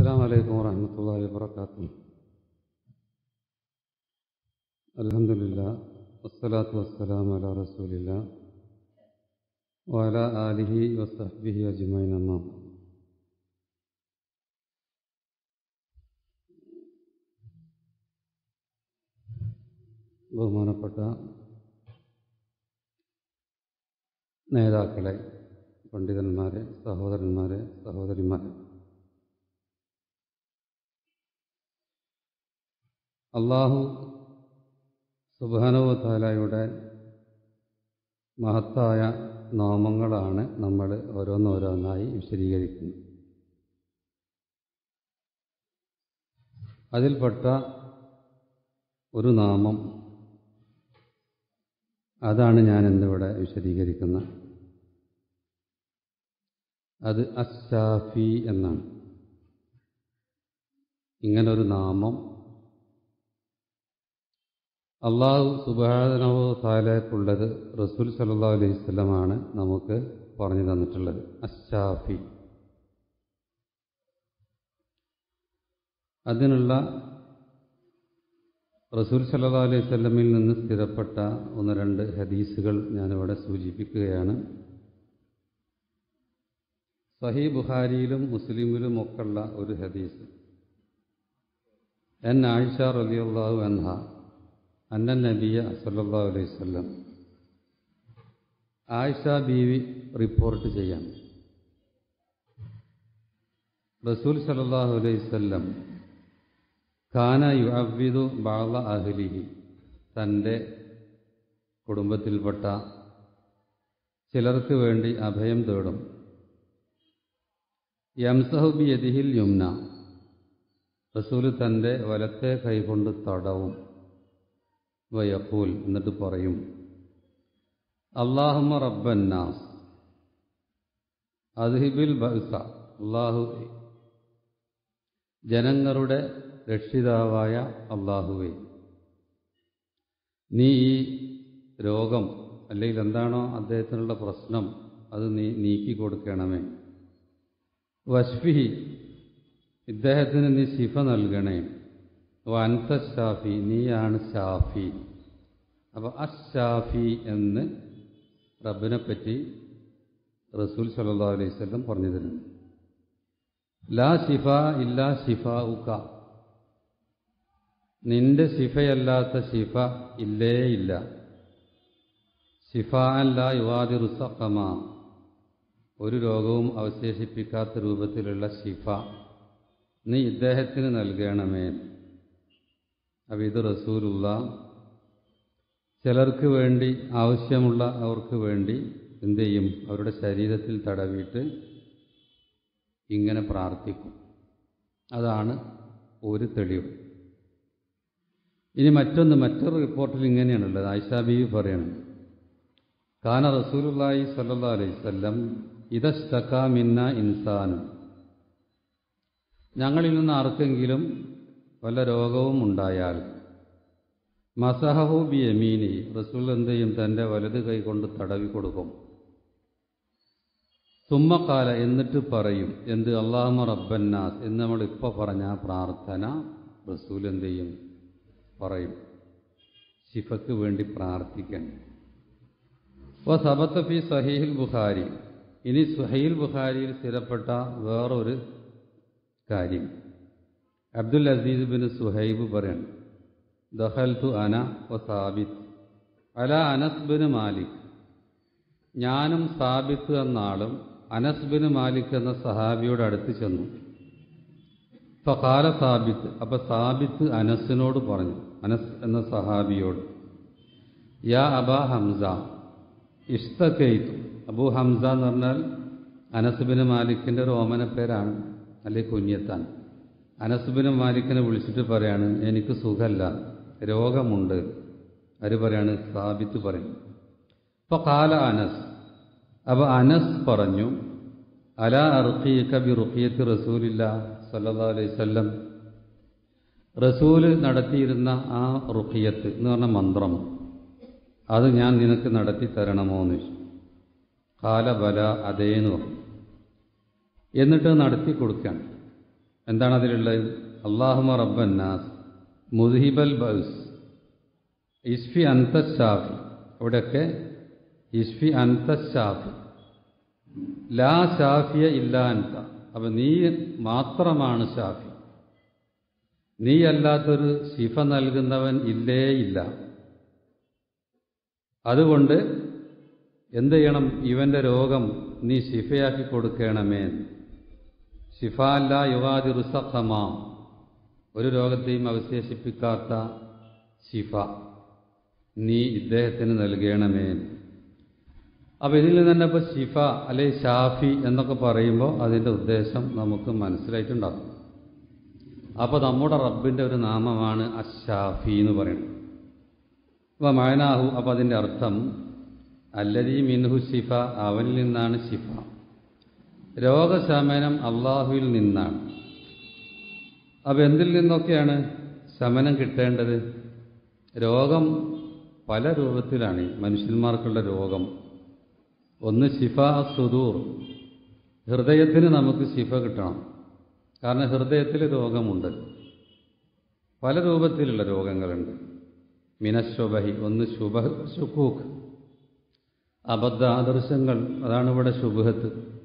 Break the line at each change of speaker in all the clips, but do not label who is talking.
السلام عليكم ورحمة الله وبركاته الحمد لله والصلاة والسلام على رسول الله وعلى آله وصحبه أجمعين أما بعد. ബഹുമാനപ്പെട്ട നേതാക്കളെ പണ്ഡിതന്മാരെ സഹോദരന്മാരെ സഹോദരിമാരെ അള്ളാഹു സുബാനുവത്താലയുടെ മഹത്തായ നാമങ്ങളാണ് നമ്മൾ ഓരോന്നോരോന്നായി വിശദീകരിക്കുന്നത്. അതിൽപ്പെട്ട ഒരു നാമം അതാണ് ഞാൻ ഇന്നിവിടെ വിശദീകരിക്കുന്നത്. അത് അസ്സാഫി എന്നാണ്. ഇങ്ങനൊരു നാമം അള്ളാഹു സുബാനവോ താലേക്കുള്ളത് റസൂൽ സല്ലാ അലൈഹി സ്വലമാണ് നമുക്ക് പറഞ്ഞു തന്നിട്ടുള്ളത്. അശാഫി അതിനുള്ള റസൂൽ സല്ലാ അലൈഹി സ്വലമിൽ നിന്ന് സ്ഥിരപ്പെട്ട ഒന്ന് രണ്ട് ഹദീസുകൾ ഞാനിവിടെ സൂചിപ്പിക്കുകയാണ്. സഹി ബുഹാരിയിലും മുസ്ലിമിലും ഒക്കെയുള്ള ഒരു ഹദീസ്. എൻ ആയിഷ റലിയുള്ളാഹു അൻഹ അന്ന നബിയ സല്ലാ അലൈഹി സ്വല്ലം ആയിഷ ബീവി റിപ്പോർട്ട് ചെയ്യാം. റസൂൽ സല്ലാഹു അലൈഹി ഖാന ഖാന യുഅവിദു ബാള അഹ്ലിഹി. തന്റെ കുടുംബത്തിൽപ്പെട്ട ചിലർക്ക് വേണ്ടി അഭയം തേടും. യംസഹുബി യതിഹിൽ യുംന. റസൂൽ തന്റെ വലത്തെ കൈകൊണ്ട് തടവും. വയക്കൂൽ എന്നിട്ട് പറയും. അള്ളാഹുമ റബ്ബന്നാസ്. അദ്ഹിബിൽ ബൽസ അള്ളാഹു ജനങ്ങളുടെ രക്ഷിതാവായ അള്ളാഹുവെ നീ ഈ രോഗം അല്ലെങ്കിൽ എന്താണോ അദ്ദേഹത്തിനുള്ള പ്രശ്നം അത് നീ നീക്കി കൊടുക്കണമേ. വഷ്ഫി ഇദ്ദേഹത്തിന് നീ ശിഫ നൽകണേ. അൻത ഷാഫി നീയാണ് ഷാഫി അപ്പോൾ അഷാഫി എന്ന് റബ്ബിനെ പറ്റി റസൂൽ സല്ലാ അലൈഹി സ്വല്ലം പറഞ്ഞു തരുന്നു ലാ ഷിഫ ഇല്ലാ ഷിഫ ഉക്ക നിന്റെ ശിഫയല്ലാത്ത ശിഫ ഇല്ലേ ഇല്ല ഷിഫ അല്ല യുവാദി സഖമ. ഒരു രോഗവും അവശേഷിപ്പിക്കാത്ത രൂപത്തിലുള്ള ശിഫ നീ ഇദ്ദേഹത്തിന് നൽകണമേ. ഇത് റസൂലുള്ള. ചിലർക്ക് വേണ്ടി ആവശ്യമുള്ള അവർക്ക് വേണ്ടി എന്തു ചെയ്യും? അവരുടെ ശരീരത്തിൽ തടവിയിട്ട് ഇങ്ങനെ പ്രാർത്ഥിക്കും. അതാണ് ഒരു തെളിവ്. ഇനി മറ്റൊന്ന് മറ്റൊരു റിപ്പോർട്ടിൽ ഇങ്ങനെയാണുള്ളത്. ആയിഷാ ബീവി പറയണം കാന റസൂലുള്ളാഹി സല്ലാ അലൈഹി വസല്ലം ഇതസ്തക മിന്ന ഇൻസാനും. ഞങ്ങളിൽ നിന്ന് ആർക്കെങ്കിലും വല്ല രോഗവും ഉണ്ടായാൽ മസഹു ബി യമീനി റസൂൽ എന്ത് ചെയ്യും തന്റെ വലത് കൈ കൊണ്ട് തടവി കൊടുക്കും. തുമ്മക്കാല എന്നിട്ട് പറയും എന്ത് അള്ളാഹുമ റബ്ബന്നാസ്? എന്ന് നമ്മൾ ഇപ്പോൾ പറഞ്ഞ പ്രാർത്ഥന റസൂൽ എന്ത് ചെയ്യും പറയും. ശിഫക്ക് വേണ്ടി പ്രാർത്ഥിക്കണം അപ്പോൾ സബത്തഫി സഹീൽ ബുഖാരി. ഇനി സുഹൈൽ ബുഖാരിയിൽ സ്ഥിരപ്പെട്ട വേറൊരു കാര്യം. അബ്ദുൽ അസീസ് ബിൻ സുഹൈബ് പറയണം ദഹൽതു അന ഒ സാബിത്ത് അല അനസ് ബിൻ മാലിക്. ഞാനും സാബിത്ത് എന്നാളും അനസ് ബിൻ മാലിക് എന്ന സഹാബിയോട് അടുത്ത് ചെന്നു. ഫഖാല സാബിത്ത്. അപ്പൊ സാബിത്ത് അനസിനോട് പറഞ്ഞു അനസ് എന്ന സഹാബിയോട് യാ അബ ഹംസ ഇഷ്ടക്കൈത്തു അബു ഹംസ എന്ന് പറഞ്ഞാൽ അനസ് ബിൻ മാലിക്കിന്റെ ഓമന പേരാണ് അല്ലെ കുഞ്ഞത്താൻ. അനസ് ബിൻ മാലിക്കിനെ വിളിച്ചിട്ട് പറയാണ് എനിക്ക് സുഖമല്ല രോഗമുണ്ട്. അവർ പറയാണ് സാബിത്ത് പറയും. അപ്പൊ കാല അനസ് അപ്പോൾ അനസ് പറഞ്ഞു അല അർഖീക ബി റുഖിയത്ത് റസൂലില്ല സല്ലാ അലൈഹി സ്വല്ലം റസൂൽ നടത്തിയിരുന്ന ആ റുഖിയത്ത് എന്ന് പറഞ്ഞ മന്ത്രം അത് ഞാൻ നിനക്ക് നടത്തി തരണമോ എന്ന് കാല ബല അതേന്ന് പറഞ്ഞു. എന്നിട്ട് നടത്തി കൊടുക്കാൻ എന്താണ് അതിലുള്ളത്? അള്ളാഹുമ റബ്ബന്നാസ് മുദ്ഹിബൽ ബൗസ് ഇസ്ഫി അന്ത അവിടെയൊക്കെ ഇസ്ഫി അന്ത ലാ ഷാഫിയ ഇല്ല അന്ത അപ്പൊ നീ മാത്രമാണ് ഷാഫി നീ അല്ലാത്തൊരു ശിഫ നൽകുന്നവൻ ഇല്ലേ ഇല്ല. അതുകൊണ്ട് എന്ത് ചെയ്യണം? ഇവന്റെ രോഗം നീ ശിഫയാക്കി കൊടുക്കണമേ ശിഫ അല്ല യുവാദി റുസഖമ. ഒരു രോഗത്തെയും അവശേഷിപ്പിക്കാത്ത ശിഫ. നീ ഇദ്ദേഹത്തിന് നൽകണമേ. അപ്പം ഇതിൽ നിന്ന് തന്നെ ഇപ്പോൾ ശിഫ അല്ലെ ഷാഫി എന്നൊക്കെ പറയുമ്പോൾ അതിന്റെ ഉദ്ദേശം നമുക്ക് മനസ്സിലായിട്ടുണ്ടാകും. അപ്പോൾ നമ്മുടെ റബ്ബിന്റെ ഒരു നാമമാണ് അഷാഫി എന്ന് പറയുന്നത്. അപ്പോൾ മായനാഹു അപ്പോൾ അതിന്റെ അർത്ഥം അല്ലദീ മിൻഹു ശിഫ അവനിൽ നിന്നാണ് ശിഫ. രോഗശമനം അള്ളാഹുവിൽ നിന്നാണ്. അപ്പോൾ എന്തിൽ നിന്നൊക്കെയാണ് ശമനം കിട്ടേണ്ടത്? രോഗം പല രൂപത്തിലാണ്. മനുഷ്യന്മാർക്കുള്ള രോഗം. ഒന്ന് ശിഫ സുദൂർ. ഹൃദയത്തിന് നമുക്ക് ശിഫ കിട്ടണം. കാരണം ഹൃദയത്തിൽ രോഗമുണ്ട്. പല രൂപത്തിലുള്ള രോഗങ്ങളുണ്ട്. മിനശുബഹി ഒന്ന് ശുഭ ശുക്കൂക്ക്. അബദ്ധ ആദർശങ്ങൾ അതാണ് ഇവിടെ ശുഭഹത്ത്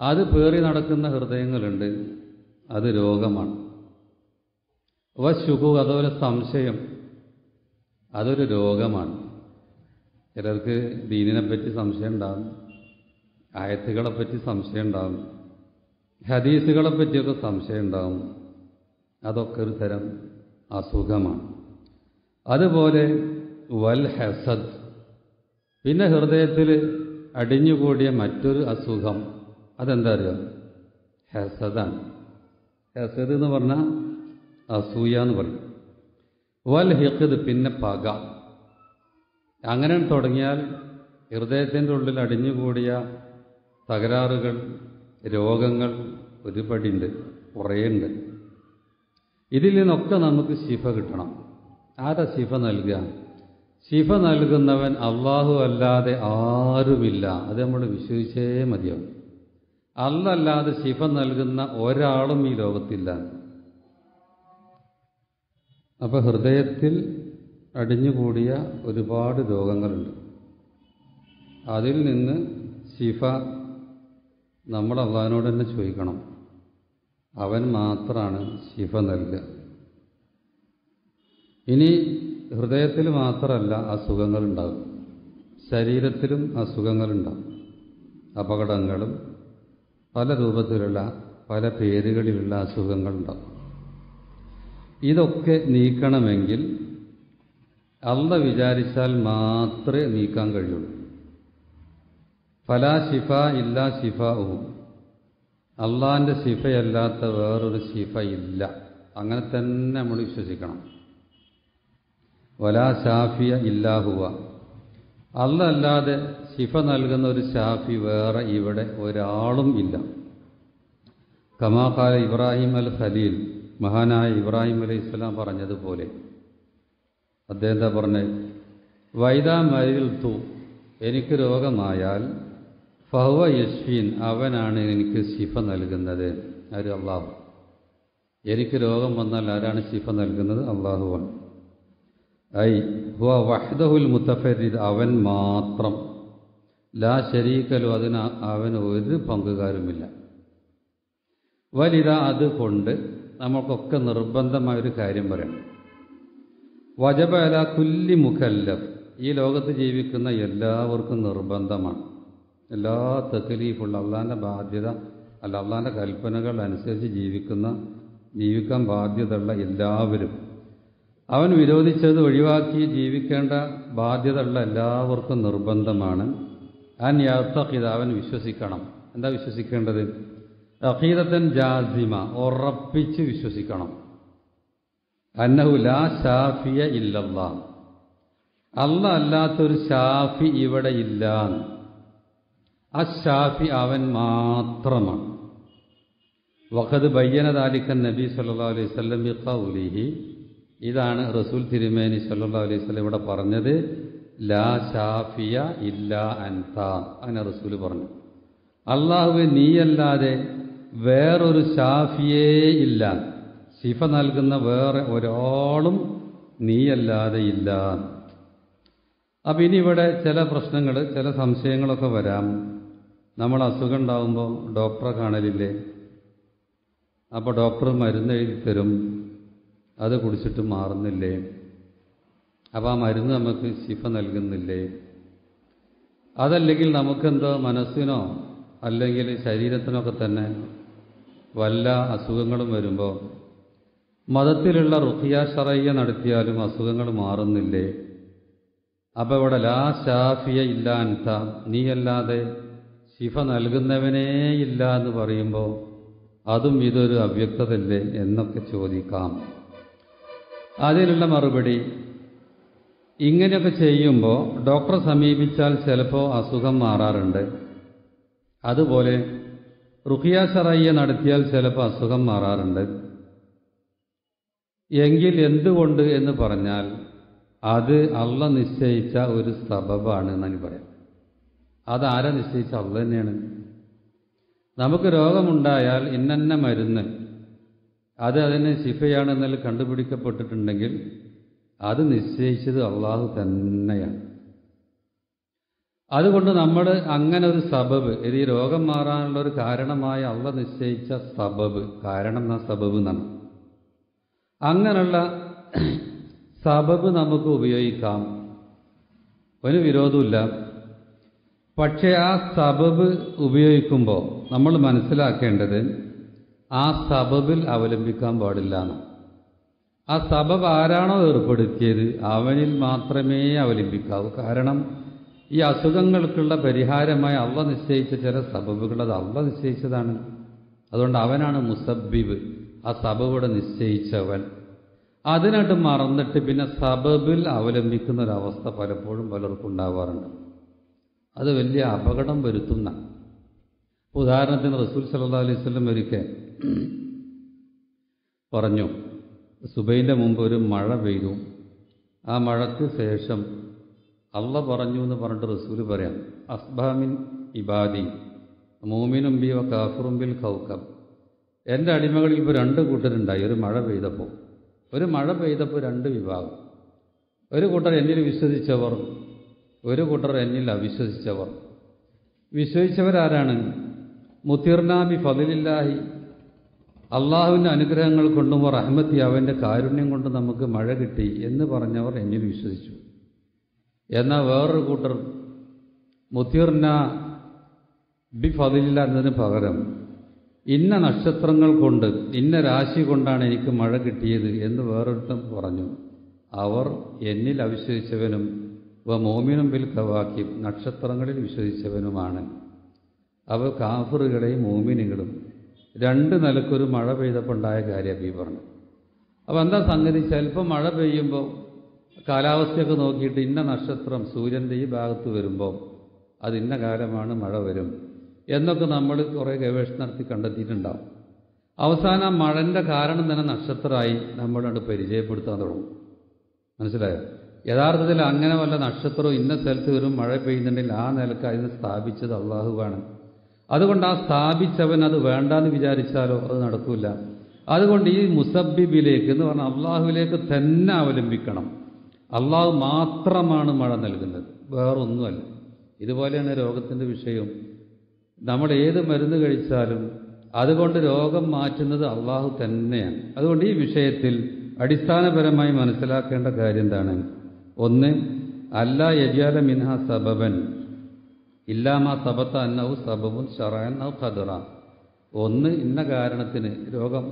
അത് പേറി നടക്കുന്ന ഹൃദയങ്ങളുണ്ട്. അത് രോഗമാണ്. വ ശുഖു അതുപോലെ സംശയം അതൊരു രോഗമാണ്. ചിലർക്ക് ദീനിനെ പറ്റി സംശയം ഉണ്ടാകും ആയത്തുകളെ പറ്റി സംശയം ഉണ്ടാകും ഹദീസുകളെ പറ്റിയൊക്കെ സംശയം ഉണ്ടാകും അതൊക്കെ ഒരു തരം അസുഖമാണ്. അതുപോലെ വൽ ഹസദ് പിന്നെ ഹൃദയത്തിൽ അടിഞ്ഞുകൂടിയ മറ്റൊരു അസുഖം അതെന്താ അറിയുക ഹെസദാണ് ഹസദ് എന്ന് പറഞ്ഞാൽ അസൂയ എന്ന് പറയും. വൽ ഹിഖദ് പിന്നെ പക. അങ്ങനെ തുടങ്ങിയാൽ ഹൃദയത്തിന്റെ ഉള്ളിൽ അടിഞ്ഞുകൂടിയ തകരാറുകൾ രോഗങ്ങൾ ഒരുപടിയുണ്ട് കുറേയുണ്ട്. ഇതിൽ നിന്നൊക്കെ നമുക്ക് ശിഫ കിട്ടണം. ആരാ ശിഫ നൽകുക? ശിഫ നൽകുന്നവൻ അള്ളാഹു അല്ലാതെ ആരുമില്ല. അത് നമ്മൾ വിശ്വസിച്ചേ മതിയാവും. അല്ലല്ലാതെ ശിഫ നൽകുന്ന ഒരാളും ഈ ലോകത്തില്ല. അപ്പൊ ഹൃദയത്തിൽ അടിഞ്ഞുകൂടിയ ഒരുപാട് രോഗങ്ങളുണ്ട്. അതിൽ നിന്ന് ശിഫ നമ്മൾ അള്ളഹാനോട് തന്നെ ചോദിക്കണം. അവൻ മാത്രമാണ് ശിഫ നൽകുക. ഇനി ഹൃദയത്തിൽ മാത്രമല്ല അസുഖങ്ങളുണ്ടാകും ശരീരത്തിലും അസുഖങ്ങളുണ്ടാകും അപകടങ്ങളും പല രൂപത്തിലുള്ള പല പേരുകളിലുള്ള അസുഖങ്ങളുണ്ടാകും ഇതൊക്കെ നീക്കണമെങ്കിൽ അള്ള വിചാരിച്ചാൽ മാത്രമേ നീക്കാൻ കഴിയുള്ളൂ. ഫലാ ശിഫ ഇല്ലാ ശിഫ ഉം അള്ളാന്റെ ശിഫയല്ലാത്ത വേറൊരു ശിഫ ഇല്ല അങ്ങനെ തന്നെ നമ്മൾ വിശ്വസിക്കണം. വലാ ഷാഫിയ ഇല്ലാഹുവ അല്ല അല്ലാതെ ശിഫ നൽകുന്ന ഒരു ഷാഫി വേറെ ഇവിടെ ഒരാളും ഇല്ല. കമാഖാല ഇബ്രാഹിം അൽ ഖലീൽ മഹാനായ ഇബ്രാഹിം അലൈഹി ഇസ്ലാം പറഞ്ഞതുപോലെ. അദ്ദേഹം എന്താ പറഞ്ഞത് വൈദാ മരിൽ തു എനിക്ക് രോഗമായാൽ ഫഹവ യശ്വീൻ അവനാണ് എനിക്ക് ശിഫ നൽകുന്നത്. ആര്? അള്ളാഹു. എനിക്ക് രോഗം വന്നാൽ ആരാണ് ശിഫ നൽകുന്നത്? അള്ളാഹുവാണ് ഐ ഹുവ വഹ്ദഹുൽ മുത്തഫരീദ് അവൻ മാത്രം. ലാ ശരീക്കലോ അതിന് അവന് ഒരു പങ്കുകാരുമില്ല. വലിത അതുകൊണ്ട് നമുക്കൊക്കെ നിർബന്ധമായ ഒരു കാര്യം പറയണം. വജബ കുല്ലി മുഖല്ലഫ്. ഈ ലോകത്ത് ജീവിക്കുന്ന എല്ലാവർക്കും നിർബന്ധമാണ്. എല്ലാ തെക്കലീഫുള്ള അള്ളാന്റെ ബാധ്യത അല്ല അള്ളാന്റെ കൽപ്പനകൾ അനുസരിച്ച് ജീവിക്കുന്ന ജീവിക്കാൻ ബാധ്യതയുള്ള എല്ലാവരും. അവൻ വിരോധിച്ചത് ഒഴിവാക്കി ജീവിക്കേണ്ട ബാധ്യതയുള്ള എല്ലാവർക്കും നിർബന്ധമാണ്. അൻ യാത്തഖിദ അവൻ വിശ്വസിക്കണം. എന്താ വിശ്വസിക്കേണ്ടത്? അഖീദത്തൻ ജാസിമ ഉറപ്പിച്ച് വിശ്വസിക്കണം. അന്നഹു ലാ ഷാഫിയ ഇല്ലല്ലാ അല്ല അല്ലാത്തൊരു ഷാഫി ഇവിടെ ഇല്ല ആ ഷാഫി അവൻ മാത്രമാണ്. വഖദ് ബയ്യനദാലിക്കൻ നബി സല്ലാ അലൈഹി സ്വല്ലം ബിഖൗലിഹി ഇതാണ് റസൂൽ തിരുമേനി സല്ലാ അലൈഹി സ്വലം ഇവിടെ പറഞ്ഞത്. ലാ ഷാഫിയ ഇല്ല അൻത അങ്ങനെ റസൂൽ പറഞ്ഞു. അള്ളാഹുവെ നീയല്ലാതെ വേറൊരു ഷാഫിയേ ഇല്ല. ശിഫ നൽകുന്ന വേറെ ഒരാളും നീയല്ലാതെ ഇല്ല. അപ്പം ഇനി ഇവിടെ ചില പ്രശ്നങ്ങൾ ചില സംശയങ്ങളൊക്കെ വരാം. നമ്മൾ അസുഖം ഉണ്ടാകുമ്പോൾ ഡോക്ടറെ കാണലില്ലേ? അപ്പോൾ ഡോക്ടർ മരുന്ന് എഴുതി തരും. അത് കുടിച്ചിട്ട് മാറുന്നില്ലേ? അപ്പോൾ ആ മരുന്ന് നമുക്ക് ശിഫ നൽകുന്നില്ലേ? അതല്ലെങ്കിൽ നമുക്കെന്തോ മനസ്സിനോ അല്ലെങ്കിൽ ശരീരത്തിനൊക്കെ തന്നെ വല്ല അസുഖങ്ങളും വരുമ്പോൾ മതത്തിലുള്ള റുഖിയ നടത്തിയാലും അസുഖങ്ങൾ മാറുന്നില്ലേ? അപ്പോൾ ഇവിടെ ലാ ഷാഫിയ ഇല്ല അൻത നീയല്ലാതെ ശിഫ നൽകുന്നവനേ ഇല്ല എന്ന് പറയുമ്പോൾ അതും ഇതൊരു അവ്യക്തതല്ലേ എന്നൊക്കെ ചോദിക്കാം. അതിനുള്ള മറുപടി ഇങ്ങനെയൊക്കെ ചെയ്യുമ്പോൾ ഡോക്ടറെ സമീപിച്ചാൽ ചിലപ്പോൾ അസുഖം മാറാറുണ്ട്. അതുപോലെ റുഖിയ ഷറയ്യ നടത്തിയാൽ ചിലപ്പോൾ അസുഖം മാറാറുണ്ട്. എങ്കിൽ എന്തുകൊണ്ട് എന്ന് പറഞ്ഞാൽ അത് അള്ള നിശ്ചയിച്ച ഒരു സബബാണ് എന്നാണ് പറയാം. അത് ആരാ നിശ്ചയിച്ച? അള്ള തന്നെയാണ്. നമുക്ക് രോഗമുണ്ടായാൽ ഇന്നന്ന മരുന്ന് അത് അതിന് ശിഫയാണെന്നതിൽ കണ്ടുപിടിക്കപ്പെട്ടിട്ടുണ്ടെങ്കിൽ അത് നിശ്ചയിച്ചത് അള്ളാഹു തന്നെയാണ്. അതുകൊണ്ട് നമ്മൾ അങ്ങനെ ഒരു സബബ് ഇത് ഈ രോഗം മാറാനുള്ള ഒരു കാരണമായ അള്ള നിശ്ചയിച്ച സബബ് കാരണം എന്ന സബബ് എന്നാണ്. അങ്ങനെയുള്ള സബബ് നമുക്ക് ഉപയോഗിക്കാം. ഒരു വിരോധമില്ല പക്ഷേ ആ സബബ് ഉപയോഗിക്കുമ്പോൾ നമ്മൾ മനസ്സിലാക്കേണ്ടത് ആ സബബിൽ അവലംബിക്കാൻ പാടില്ല എന്ന് ആ സബബ് ആരാണോ ഏർപ്പെടുത്തിയത് അവനിൽ മാത്രമേ അവലംബിക്കാവൂ. കാരണം ഈ അസുഖങ്ങൾക്കുള്ള പരിഹാരമായി അള്ള നിശ്ചയിച്ച ചില സബബുകൾ അത് അള്ള നിശ്ചയിച്ചതാണ്. അതുകൊണ്ട് അവനാണ് മുസബിബ് ആ സബബോടെ നിശ്ചയിച്ചവൻ. അതിനായിട്ട് മറന്നിട്ട് പിന്നെ സബബിൽ അവലംബിക്കുന്ന ഒരവസ്ഥ പലപ്പോഴും പലർക്കും ഉണ്ടാവാറുണ്ട്. അത് വലിയ അപകടം വരുത്തുന്ന. ഉദാഹരണത്തിന് റസൂൽ സല്ലാ അലൈവല്ലം ഒരിക്കൽ പറഞ്ഞു സുബൈന്റെ മുമ്പ് ഒരു മഴ പെയ്തു. ആ മഴയ്ക്ക് ശേഷം അള്ള പറഞ്ഞു എന്ന് പറഞ്ഞിട്ട് റസൂൽ പറയാം അസ്ബാമിൻ ഇബാദി മൂമിനും ബി കാഫറും ബിൽ കൗക്കം എന്റെ അടിമകളിൽ ഇപ്പോൾ രണ്ട് കൂട്ടരുണ്ടായി ഒരു മഴ പെയ്തപ്പോൾ ഒരു മഴ പെയ്തപ്പോൾ രണ്ട് വിഭാഗം. ഒരു കൂട്ടർ എന്നിൽ വിശ്വസിച്ചവർ ഒരു കൂട്ടർ എന്നിൽ അവിശ്വസിച്ചവർ. വിശ്വസിച്ചവരാരാണ്? മുത്തിർനാബി ഫതിലില്ലാഹി അള്ളാഹുവിന്റെ അനുഗ്രഹങ്ങൾ കൊണ്ടും റഹ്മത്തി അവന്റെ കാരുണ്യം കൊണ്ട് നമുക്ക് മഴ കിട്ടി എന്ന് പറഞ്ഞവർ എന്നിൽ വിശ്വസിച്ചു. എന്നാൽ വേറൊരു കൂട്ടർ മുത്തിർന ബി ഫതിലില്ല എന്നതിന് പകരം ഇന്ന നക്ഷത്രങ്ങൾ കൊണ്ട് ഇന്ന രാശി കൊണ്ടാണ് എനിക്ക് മഴ കിട്ടിയത് എന്ന് വേറൊരുത്തം പറഞ്ഞു. അവർ എന്നിൽ അവിശ്വസിച്ചവനും വ മോമിനും ബിൽ കവാക്കി നക്ഷത്രങ്ങളിൽ വിശ്വസിച്ചവനുമാണ്. അവ കാഫറുകളെയും മോമിനുകളും. രണ്ട് നിലക്കൊരു മഴ പെയ്തപ്പോൾ ഉണ്ടായ കാര്യം ഈ പറഞ്ഞു. അപ്പോൾ എന്താ സംഗതി? ചിലപ്പോൾ മഴ പെയ്യുമ്പോൾ കാലാവസ്ഥയൊക്കെ നോക്കിയിട്ട് ഇന്ന നക്ഷത്രം സൂര്യന്റെ ഈ ഭാഗത്ത് വരുമ്പോൾ അത് ഇന്ന കാലമാണ് മഴ വരും എന്നൊക്കെ നമ്മൾ കുറേ ഗവേഷണം നടത്തി കണ്ടെത്തിയിട്ടുണ്ടാവും. അവസാനം മഴന്റെ കാരണം തന്നെ നക്ഷത്രമായി നമ്മളോട് പരിചയപ്പെടുത്താൻ തുടങ്ങും. മനസ്സിലായോ? യഥാർത്ഥത്തിൽ അങ്ങനെ വല്ല നക്ഷത്രവും ഇന്ന സ്ഥലത്ത് വരും മഴ പെയ്യുന്നുണ്ടെങ്കിൽ ആ നിലയ്ക്ക് അതിന് സ്ഥാപിച്ചത് അള്ളാഹുവാണ്. അതുകൊണ്ട് ആ സ്ഥാപിച്ചവൻ അത് വേണ്ടാന്ന് വിചാരിച്ചാലോ അത് നടക്കൂല. അതുകൊണ്ട് ഈ മുസബിബിലേക്ക് എന്ന് പറഞ്ഞാൽ അള്ളാഹുവിലേക്ക് തന്നെ അവലംബിക്കണം. അള്ളാഹു മാത്രമാണ് മഴ നൽകുന്നത്. വേറൊന്നുമല്ല. ഇതുപോലെയാണ് രോഗത്തിന്റെ വിഷയം. നമ്മൾ ഏത് മരുന്ന് കഴിച്ചാലും അതുകൊണ്ട് രോഗം മാറ്റുന്നത് അള്ളാഹു തന്നെയാണ്. അതുകൊണ്ട് ഈ വിഷയത്തിൽ അടിസ്ഥാനപരമായി മനസ്സിലാക്കേണ്ട കാര്യം എന്താണ്? ഒന്ന് അല്ല യജാല മിൻഹ സബബൻ. ഇല്ലാമ സബത്ത അന്നവും സബബുൻ ഷറാൻ ഔ ഖദറ. ഒന്ന് ഇന്ന കാരണത്തിന് രോഗം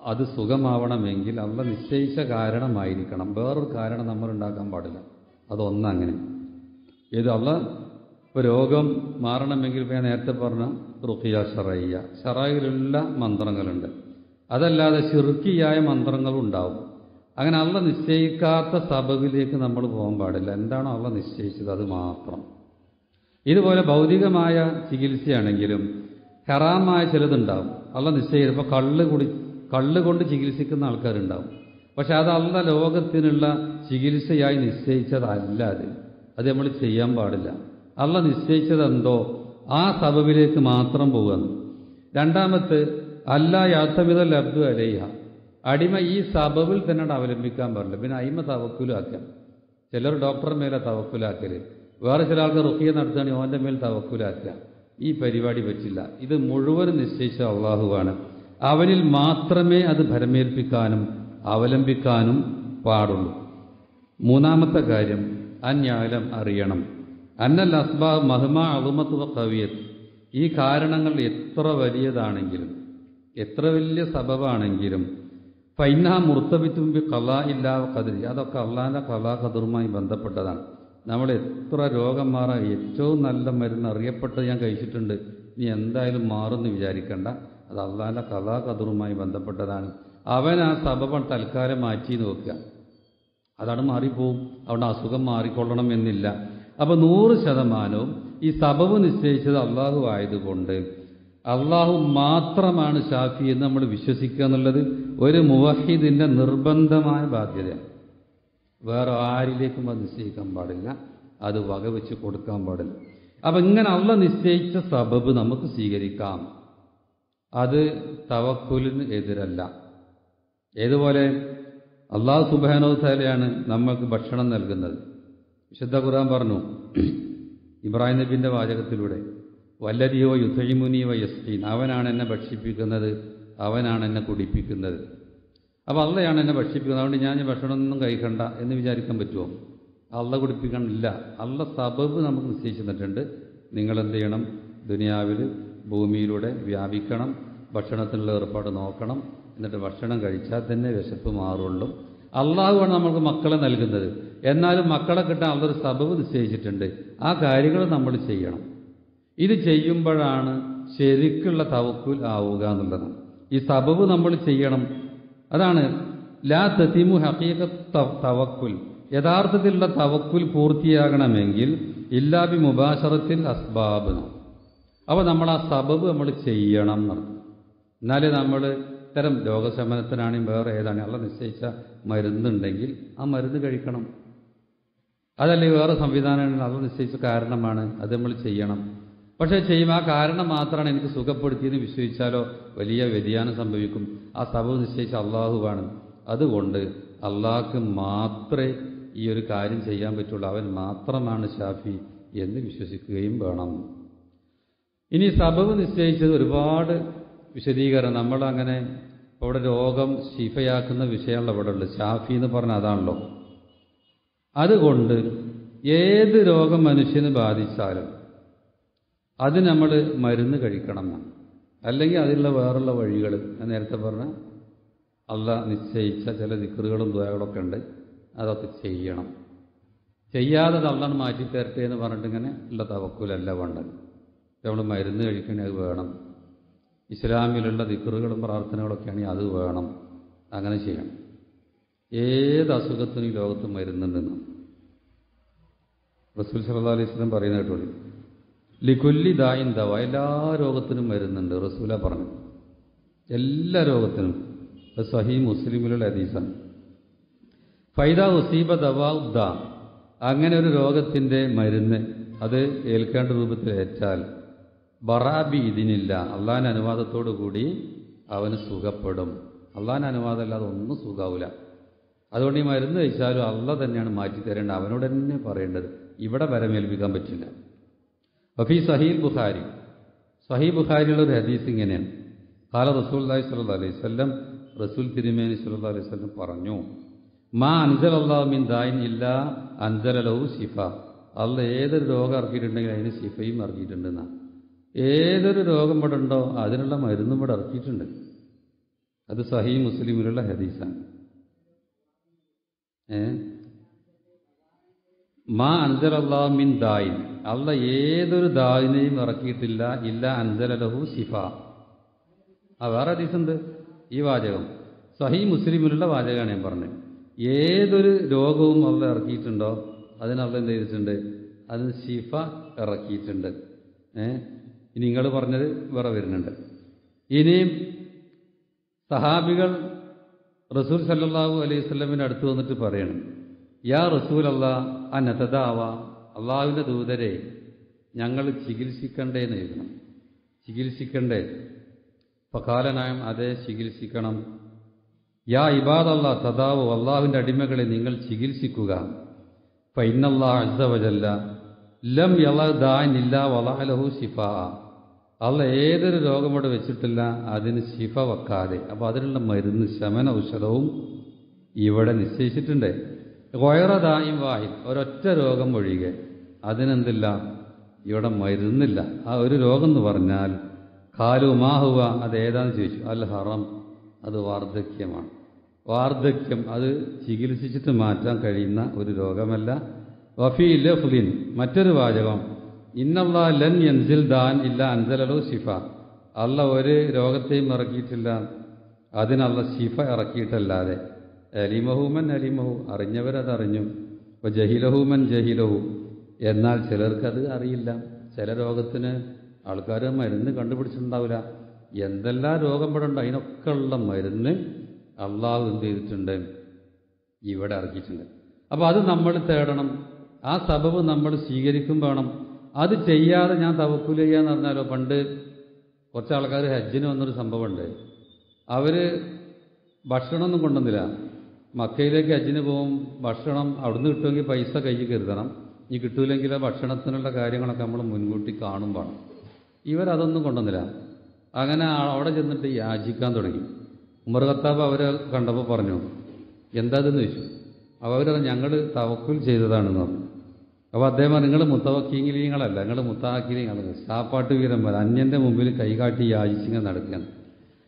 അത് സുഖമാവണമെങ്കിൽ അള്ള നിശ്ചയിച്ച കാരണമായിരിക്കണം. വേറൊരു കാരണം നമ്മൾ ഉണ്ടാക്കാൻ പാടില്ല അതൊന്നങ്ങനെ ഇത് അള്ള ഇപ്പോൾ രോഗം മാറണമെങ്കിൽ ഞാൻ നേരത്തെ പറഞ്ഞ റുഖിയ ഷറയ്യ ഷറായിലുള്ള മന്ത്രങ്ങളുണ്ട്. അതല്ലാതെ ശിർക്കിയായ മന്ത്രങ്ങളും ഉണ്ടാവും. അങ്ങനെ അള്ള നിശ്ചയിക്കാത്ത സബബിലേക്ക് നമ്മൾ പോകാൻ പാടില്ല. എന്താണോ അള്ള നിശ്ചയിച്ചത് അത് മാത്രം. ഇതുപോലെ ഭൗതികമായ ചികിത്സയാണെങ്കിലും ഹറാമായ ചിലതുണ്ടാവും. നിശ്ചയിച്ചത് ഇപ്പോൾ കള്ള് കുടി കള്ള് കൊണ്ട് ചികിത്സിക്കുന്ന ആൾക്കാരുണ്ടാവും. പക്ഷെ അത് അള്ള ലോകത്തിനുള്ള ചികിത്സയായി നിശ്ചയിച്ചതല്ല അത്. അത് നമ്മൾ ചെയ്യാൻ പാടില്ല. അള്ള നിശ്ചയിച്ചതെന്തോ ആ സബബിലേക്ക് മാത്രം പോകുന്നു രണ്ടാമത്തെ അല്ല യാഥമിത ലബ്ദു അലയ്യ അടിമ ഈ സബബിൽ തന്നെ അവലംബിക്കാൻ പാടില്ല. പിന്നെ അയിമ തവക്കുലാക്കാം ചിലർ ഡോക്ടർമേലെ തവക്കുലാക്കൽ. വേറെ ചില ആൾക്ക് റുക്കിയ നടത്തുകയാണെങ്കിൽ ഓന്റെ മേൽ തവക്കുലാക്കുക. ഈ പരിപാടി പറ്റില്ല. ഇത് മുഴുവൻ നിശ്ചയിച്ച അള്ളാഹുവാണ്. അവനിൽ മാത്രമേ അത് ഭരമേൽപ്പിക്കാനും അവലംബിക്കാനും പാടുള്ളൂ. മൂന്നാമത്തെ കാര്യം അന്യാലം അറിയണം. അന്നൽ അസ്ബാ മഹ്മ അളുമത്വ കവിയത്ത് ഈ കാരണങ്ങൾ എത്ര വലിയതാണെങ്കിലും എത്ര വലിയ സബബാണെങ്കിലും ഫൈന മുർത്തബിത്തുമ്പി കലാ ഇല്ലാ കതിരി അതൊക്കെ അള്ളാന്റെ കലാ കതിറുമായി ബന്ധപ്പെട്ടതാണ്. നമ്മൾ എത്ര രോഗം മാറാൻ ഏറ്റവും നല്ല മരുന്ന് അറിയപ്പെട്ടത് ഞാൻ കഴിച്ചിട്ടുണ്ട്. നീ എന്തായാലും മാറുമെന്ന് വിചാരിക്കണ്ട. അത് അള്ളാന്റെ കഥാകഥറുമായി ബന്ധപ്പെട്ടതാണ്. അവൻ ആ സബബം തൽക്കാലം മാറ്റി നോക്കുക അതാണ് മാറിപ്പോവും. അവിടെ അസുഖം മാറിക്കൊള്ളണം എന്നില്ല. അപ്പോൾ നൂറ് ശതമാനവും ഈ സബബ് നിശ്ചയിച്ചത് അള്ളാഹു ആയതുകൊണ്ട് അള്ളാഹു മാത്രമാണ് ഷാഫി എന്ന് നമ്മൾ വിശ്വസിക്കുക എന്നുള്ളത് ഒരു മുവഹിദിന്റെ നിർബന്ധമായ ബാധ്യതയാണ്. വേറെ ആരിലേക്കും അത് നിശ്ചയിക്കാൻ പാടില്ല. അത് വകവെച്ച് കൊടുക്കാൻ പാടില്ല. അപ്പം ഇങ്ങനെ അള്ള നിശ്ചയിച്ച സബബ് നമുക്ക് സ്വീകരിക്കാം. അത് തവക്കുലിന് എതിരല്ല. ഏതുപോലെ? അള്ളാഹു സുബാനോത്താലയാണ് നമ്മൾക്ക് ഭക്ഷണം നൽകുന്നത്. വിശുദ്ധ ഖുർആൻ പറഞ്ഞു ഇബ്രാഹിം നബിന്റെ വാചകത്തിലൂടെ വല്ലരിയോ യുദ്ധയിമുനിയോ യസ്തീൻ അവനാണ് എന്നെ ഭക്ഷിപ്പിക്കുന്നത് അവനാണ് എന്നെ കുടിപ്പിക്കുന്നത്. അപ്പോൾ അള്ളയാണ് എന്നെ ഭക്ഷിപ്പിക്കുന്നത്. അതുകൊണ്ട് ഞാൻ ഭക്ഷണമൊന്നും കഴിക്കണ്ട എന്ന് വിചാരിക്കാൻ പറ്റുമോ? അള്ള കുടിപ്പിക്കണില്ല. അള്ള സബബ് നമുക്ക് നിശ്ചയിച്ചിട്ടുണ്ട് തന്നിട്ടുണ്ട്. നിങ്ങൾ ചെയ്യണം? ദുനിയാവിൽ ഭൂമിയിലൂടെ വ്യാപിക്കണം. ഭക്ഷണത്തിനുള്ള ഏർപ്പാട് നോക്കണം. എന്നിട്ട് ഭക്ഷണം കഴിച്ചാൽ തന്നെ വിശപ്പ് മാറുള്ളൂ. അള്ളാഹുവാണ് നമുക്ക് മക്കളെ നൽകുന്നത്. എന്നാലും മക്കളെ കിട്ടാൻ അള്ളൊരു സബബ് നിശ്ചയിച്ചിട്ടുണ്ട്. ആ കാര്യങ്ങൾ നമ്മൾ ചെയ്യണം. ഇത് ചെയ്യുമ്പോഴാണ് ശരിക്കുള്ള തവക്കുൽ ആവുക എന്നുള്ളത്. ഈ സബബ് നമ്മൾ ചെയ്യണം. അതാണ് ലാ തത്തിമു ഹക്കീക തവക്കുൽ. യഥാർത്ഥത്തിലുള്ള തവക്കുൽ പൂർത്തിയാകണമെങ്കിൽ ഇല്ലാബി മുബാശറത്തിൽ അസ്ബാബ് അപ്പോൾ നമ്മൾ ആ സബബ് നമ്മൾ ചെയ്യണം എന്നർത്ഥം. എന്നാലേ നമ്മൾ ഇത്തരം രോഗശമനത്തിനാണെങ്കിൽ വേറെ ഏതാണ്? അള്ള നിശ്ചയിച്ച മരുന്നുണ്ടെങ്കിൽ ആ മരുന്ന് കഴിക്കണം. അതല്ലെങ്കിൽ വേറെ സംവിധാനങ്ങളിൽ അള്ള നിശ്ചയിച്ച കാരണമാണ് അത് നമ്മൾ ചെയ്യണം. പക്ഷേ ചെയ്യും. ആ കാരണം മാത്രമാണ് എനിക്ക് സുഖപ്പെടുത്തിയെന്ന് വിശ്വസിച്ചാലോ വലിയ വ്യതിയാനം സംഭവിക്കും. ആ സബബ് നിശ്ചയിച്ച അള്ളാഹുവാണ്. അതുകൊണ്ട് അള്ളാഹ്ക്ക് മാത്രമേ ഈ ഒരു കാര്യം ചെയ്യാൻ പറ്റുള്ളൂ. അവൻ മാത്രമാണ് ഷാഫി എന്ന് വിശ്വസിക്കുകയും വേണം. ഇനി സബബ് നിശ്ചയിച്ചത് ഒരുപാട് വിശദീകരണം. നമ്മളങ്ങനെ അവിടെ രോഗം ശിഫയാക്കുന്ന വിഷയമുള്ള അവിടെ ഉള്ളത് ഷാഫി എന്ന് പറഞ്ഞാൽ അതാണല്ലോ. അതുകൊണ്ട് ഏത് രോഗം മനുഷ്യന് ബാധിച്ചാലും അത് നമ്മൾ മരുന്ന് കഴിക്കണം അല്ലെങ്കിൽ അതിലുള്ള വേറുള്ള വഴികൾ. ഞാൻ നേരത്തെ പറഞ്ഞ അല്ല നിശ്ചയിച്ച ചില ദിക്കറുകളും ദ്വയകളൊക്കെ ഉണ്ട്. അതൊക്കെ ചെയ്യണം. ചെയ്യാതെ തള്ളാണ് മാറ്റി തരട്ടെ എന്ന് പറഞ്ഞിട്ട് ഇങ്ങനെ ഉള്ള തവക്കൂലല്ല വേണ്ടത്. നമ്മൾ മരുന്ന് കഴിക്കണേ അത് വേണം. ഇസ്ലാമിലുള്ള ദിക്കറുകളും പ്രാർത്ഥനകളൊക്കെയാണ് അത് വേണം. അങ്ങനെ ചെയ്യണം. ഏത് അസുഖത്തിനും ലോകത്ത് മരുന്നുണ്ടെന്ന്. റസൂൽ സല്ലാ അലൈഹി സ്വലം പറയുന്ന കേട്ടോളി. ലിഖുല്ലി ദായിൻ ദവ. എല്ലാ രോഗത്തിനും വരുന്നുണ്ട് റസൂല പറഞ്ഞു. എല്ലാ രോഗത്തിനും. സഹി മുസ്ലിമിലുള്ള ഹദീസാണ്. ഫൈദ ഉസീബ ദവാ ഉദ്ദ. അങ്ങനെ ഒരു രോഗത്തിന്റെ മരുന്ന് അത് ഏൽക്കേണ്ട രൂപത്തിൽ ഏറ്റാൽ ബറാബി ഇതിനില്ല. അള്ളാൻ അനുവാദത്തോടു കൂടി അവന് സുഖപ്പെടും. അള്ളാൻ അനുവാദം അല്ലാതെ ഒന്നും സുഖാവില്ല അതുകൊണ്ട് ഈ മരുന്ന് കഴിച്ചാലും അള്ള തന്നെയാണ് മാറ്റി തരേണ്ടത് അവനോട് തന്നെ പറയേണ്ടത്. ഇവിടെ വരമേൽപ്പിക്കാൻ പറ്റില്ല. വഫി സഹീൽ ബുഖാരി. സഹീ ബുഖാരിയുള്ള ഒരു ഹദീസ് ഇങ്ങനെയാണ്. കാല റസൂൽ അലൈഹി സ്വല്ലാ അലൈഹി സ്വല്ലം റസൂൽ തിരുമേനി സല്ലാ അലൈഹി സ്വല്ലം പറഞ്ഞു മാ അൻസൽ അള്ളാഹു മിൻ ദായിൻ ഇല്ല അൻസലലഹു ശിഫ അല്ല ഏതൊരു രോഗം ഇറക്കിയിട്ടുണ്ടെങ്കിൽ അതിന് ശിഫയും ഇറക്കിയിട്ടുണ്ടെന്നാണ് ഏതൊരു രോഗം ഇവിടെ ഉണ്ടോ അതിനുള്ള മരുന്നും ഇവിടെ ഇറക്കിയിട്ടുണ്ട്. അത് സഹി മുസ്ലിമിലുള്ള ഹദീസാണ്. ഏ? മാ അള്ളാഹു മിൻ ദായിൻ. അള്ള ഏതൊരു ദായിനെയും ഇറക്കിയിട്ടില്ല ഇല്ല അൻസലലഹു സിഫ ആ വേറെ ഹദീസുണ്ട്. ഈ വാചകം. സഹി മുസ്ലിമിലുള്ള വാചകമാണ് ഞാൻ പറഞ്ഞത്. ഏതൊരു രോഗവും അള്ള ഇറക്കിയിട്ടുണ്ടോ അതിനള്ള എന്ത് ചെയ്തിട്ടുണ്ട്? അതിന് സിഫ ഇറക്കിയിട്ടുണ്ട്. ഏ? ഇനി നിങ്ങൾ പറഞ്ഞത് വേറെ വരുന്നുണ്ട്. ഇനിയും സഹാബികൾ റസൂൽ സല്ലാഹു അലൈഹി സ്വലമിന്റെ അടുത്ത് വന്നിട്ട് പറയണം യാ റസൂൽ അള്ളാ അനതദാവ അള്ളാഹുവിന്റെ ദൂതരെ ഞങ്ങൾ ചികിത്സിക്കണ്ടേ എന്ന് എഴുതണം ചികിത്സിക്കണ്ടേ? പകാലനായം അതേ ചികിത്സിക്കണം. യാ ഇബാദല്ല തദാവു അള്ളാഹുവിന്റെ അടിമകളെ നിങ്ങൾ ചികിത്സിക്കുക. ഫൈനല്ലാ അസവജല്ല ലം യലദാനില്ല വലാലഹു ശിഫ. അല്ല ഏതൊരു രോഗം അവിടെ വെച്ചിട്ടില്ല അതിന് ശിഫ വെക്കാതെ. അപ്പോൾ അതിനുള്ള മരുന്ന് ശമന ഔഷധവും ഇവിടെ നിശ്ചയിച്ചിട്ടുണ്ട്. വയറദായും വാഹിദ് ഒരൊറ്റ രോഗം ഒഴികെ. അതിനെന്തില്ല? ഇവിടെ മരുന്നില്ല. ആ ഒരു രോഗം എന്ന് പറഞ്ഞാൽ കാലു മാഹുവ അത് ഏതാന്ന് ചോദിച്ചു? അൽ ഹറം അത് വാർദ്ധക്യമാണ്. വാർദ്ധക്യം അത് ചികിത്സിച്ചിട്ട് മാറ്റാൻ കഴിയുന്ന ഒരു രോഗമല്ല. വഫി ലഫ്ലിൻ മറ്റൊരു വാചകം ഇന്നള്ള ലൻ എൻസിൽ ദാൻ ഇല്ല അൻസലലോ ശിഫ. അല്ല ഒരു രോഗത്തെയും ഇറക്കിയിട്ടില്ല. അതിനുള്ള ശിഫ ഇറക്കിയിട്ടല്ലാതെ. അലിമഹൂമൻ അലിമഹു അറിഞ്ഞവരതറിഞ്ഞു. ഇപ്പോൾ ജഹിലഹൂമൻ ജഹിലഹു. എന്നാൽ ചിലർക്കത് അറിയില്ല. ചില രോഗത്തിന് ആൾക്കാർ മരുന്ന് കണ്ടുപിടിച്ചിട്ടുണ്ടാവില്ല. എന്തെല്ലാം രോഗം ഇവിടെ ഉണ്ട് അതിനൊക്കെ ഉള്ള മരുന്ന് അള്ളാഹു എന്ത് ചെയ്തിട്ടുണ്ട്? ഇവിടെ ഇറക്കിയിട്ടുണ്ട്. അപ്പോൾ അത് നമ്മൾ തേടണം. ആ സബബ് നമ്മൾ സ്വീകരിക്കും വേണം. അത് ചെയ്യാതെ ഞാൻ തവക്കൂല ചെയ്യാന്ന് പറഞ്ഞാലോ പണ്ട് കുറച്ച് ആൾക്കാർ ഹജ്ജിന് വന്നൊരു സംഭവമുണ്ട്. അവർ ഭക്ഷണമൊന്നും കൊണ്ടുവന്നില്ല. മക്കയിലേക്ക് അജിന് പോകും ഭക്ഷണം അവിടുന്ന് കിട്ടുമെങ്കിൽ പൈസ കയ്യിൽ കരുതണം. ഇനി കിട്ടൂലെങ്കിൽ ആ ഭക്ഷണത്തിനുള്ള കാര്യങ്ങളൊക്കെ നമ്മൾ മുൻകൂട്ടി കാണും ഇവരതൊന്നും കൊണ്ടുവന്നില്ല. അങ്ങനെ അവിടെ ചെന്നിട്ട് യാചിക്കാൻ തുടങ്ങി. ഉമർ കത്താബ് അവരെ കണ്ടപ്പോൾ പറഞ്ഞു എന്താ ചോദിച്ചു? അപ്പോൾ അവർ ഞങ്ങൾ തവക്കുൽ ചെയ്തതാണെന്ന് പറഞ്ഞു. അപ്പോൾ അദ്ദേഹം നിങ്ങൾ മുത്തവക്കീങ്കിലീങ്ങളല്ല നിങ്ങൾ മുത്താക്കിലീങ്ങളല്ല സാപ്പാട്ട് വീരന്മാർ അന്യന്റെ മുമ്പിൽ കൈകാട്ടി യാചിച്ചിങ്ങനെ നടക്കുകയാണ്.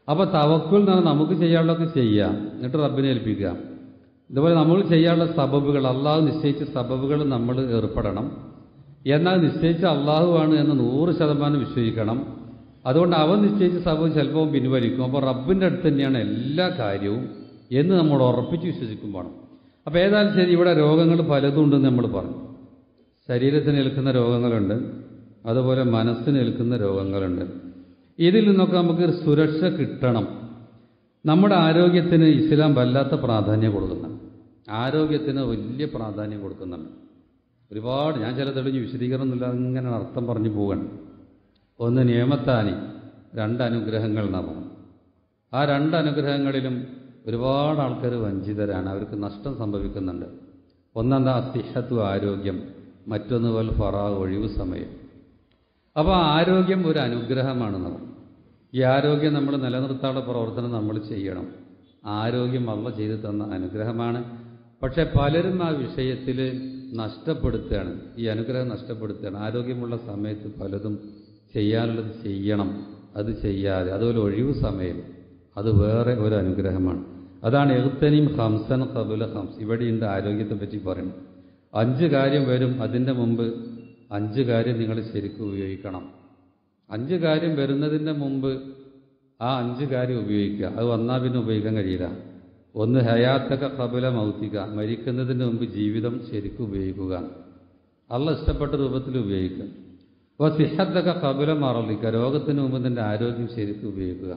അപ്പോൾ തവക്കുൽ എന്ന് നമുക്ക് ചെയ്യാനുള്ളതൊക്കെ ചെയ്യാം. എന്നിട്ട് റബ്ബിനെ ഏൽപ്പിക്കുക. ഇതുപോലെ നമ്മൾ ചെയ്യാനുള്ള സബബുകൾ അള്ളാഹു നിശ്ചയിച്ച സബബുകൾ നമ്മൾ ഏർപ്പെടണം. എന്നാൽ നിശ്ചയിച്ച അള്ളാഹുവാണ് എന്ന് നൂറ് ശതമാനം വിശ്വസിക്കണം. അതുകൊണ്ട് അവൻ നിശ്ചയിച്ച സബബ് ചിലപ്പോൾ പിൻവലിക്കും. അപ്പോൾ റബ്ബിന്റെ അടുത്ത് തന്നെയാണ് എല്ലാ കാര്യവും എന്ന് നമ്മൾ ഉറപ്പിച്ച് വിശ്വസിക്കുമ്പോൾ അപ്പോൾ ഏതായാലും ശരി ഇവിടെ രോഗങ്ങൾ പലതും ഉണ്ടെന്ന് നമ്മൾ പറഞ്ഞു. ശരീരത്തിന് ഏൽക്കുന്ന രോഗങ്ങളുണ്ട്. അതുപോലെ മനസ്സിന് ഏൽക്കുന്ന രോഗങ്ങളുണ്ട്. ഇതിൽ നിന്നൊക്കെ നമുക്ക് സുരക്ഷ കിട്ടണം. നമ്മുടെ ആരോഗ്യത്തിന് ഇസ്ലാം വല്ലാത്ത പ്രാധാന്യം കൊടുക്കുന്നുണ്ട്. ആരോഗ്യത്തിന് വലിയ പ്രാധാന്യം കൊടുക്കുന്നുണ്ട്. ഒരുപാട് ഞാൻ ചില തെളിഞ്ഞ് വിശദീകരണമൊന്നുമില്ല അങ്ങനെ അർത്ഥം പറഞ്ഞു പോവുകയാണ് ഒന്ന് നിയമത്താനി രണ്ട് അനുഗ്രഹങ്ങൾ എന്നാണ് ആ രണ്ട് അനുഗ്രഹങ്ങളിലും ഒരുപാട് ആൾക്കാർ വഞ്ചിതരാണ്. അവർക്ക് നഷ്ടം സംഭവിക്കുന്നുണ്ട്. ഒന്നെന്താ? സിഹത്തു ആരോഗ്യം മറ്റൊന്ന് വൽ ഫറാ ഒഴിവ് സമയം. അപ്പോൾ ആരോഗ്യം ഒരു അനുഗ്രഹമാണ് നമ്മൾ ഈ ആരോഗ്യം നമ്മൾ നിലനിർത്താനുള്ള പ്രവർത്തനം നമ്മൾ ചെയ്യണം. ആരോഗ്യം അള്ള ചെയ്തു തന്ന അനുഗ്രഹമാണ്. പക്ഷെ പലരും ആ വിഷയത്തിൽ നഷ്ടപ്പെടുത്തുകയാണ്. ഈ അനുഗ്രഹം നഷ്ടപ്പെടുത്തുകയാണ്. ആരോഗ്യമുള്ള സമയത്ത് പലതും ചെയ്യാനുള്ളത് ചെയ്യണം അത് ചെയ്യാതെ. അതുപോലെ ഒഴിവ് സമയം അത് വേറെ ഒരു അനുഗ്രഹമാണ്. അതാണ് എഴുത്തനിയും ഹംസൻ കബുല ഹംസ്. ഇവിടെയുണ്ട് ആരോഗ്യത്തെ പറ്റി പറയണം അഞ്ച് കാര്യം വരും അതിന്റെ മുമ്പ് അഞ്ച് കാര്യം നിങ്ങൾ ശരിക്കും ഉപയോഗിക്കണം. അഞ്ച് കാര്യം വരുന്നതിന്റെ മുമ്പ് ആ അഞ്ച് കാര്യം ഉപയോഗിക്കുക. അത് വന്നാൽ പിന്നെ ഉപയോഗിക്കാൻ കഴിയില്ല. ഒന്ന് ഹയാത്തക കബല മൗത്തിക മരിക്കുന്നതിന് മുമ്പ് ജീവിതം ശരിക്കും ഉപയോഗിക്കുക. അള്ള ഇഷ്ടപ്പെട്ട രൂപത്തിൽ ഉപയോഗിക്കുക. അപ്പോൾ സിഹത്തൊക്കെ കബല മറളിക്ക രോഗത്തിന് മുമ്പ് നിന്റെ ആരോഗ്യം ശരിക്കും ഉപയോഗിക്കുക.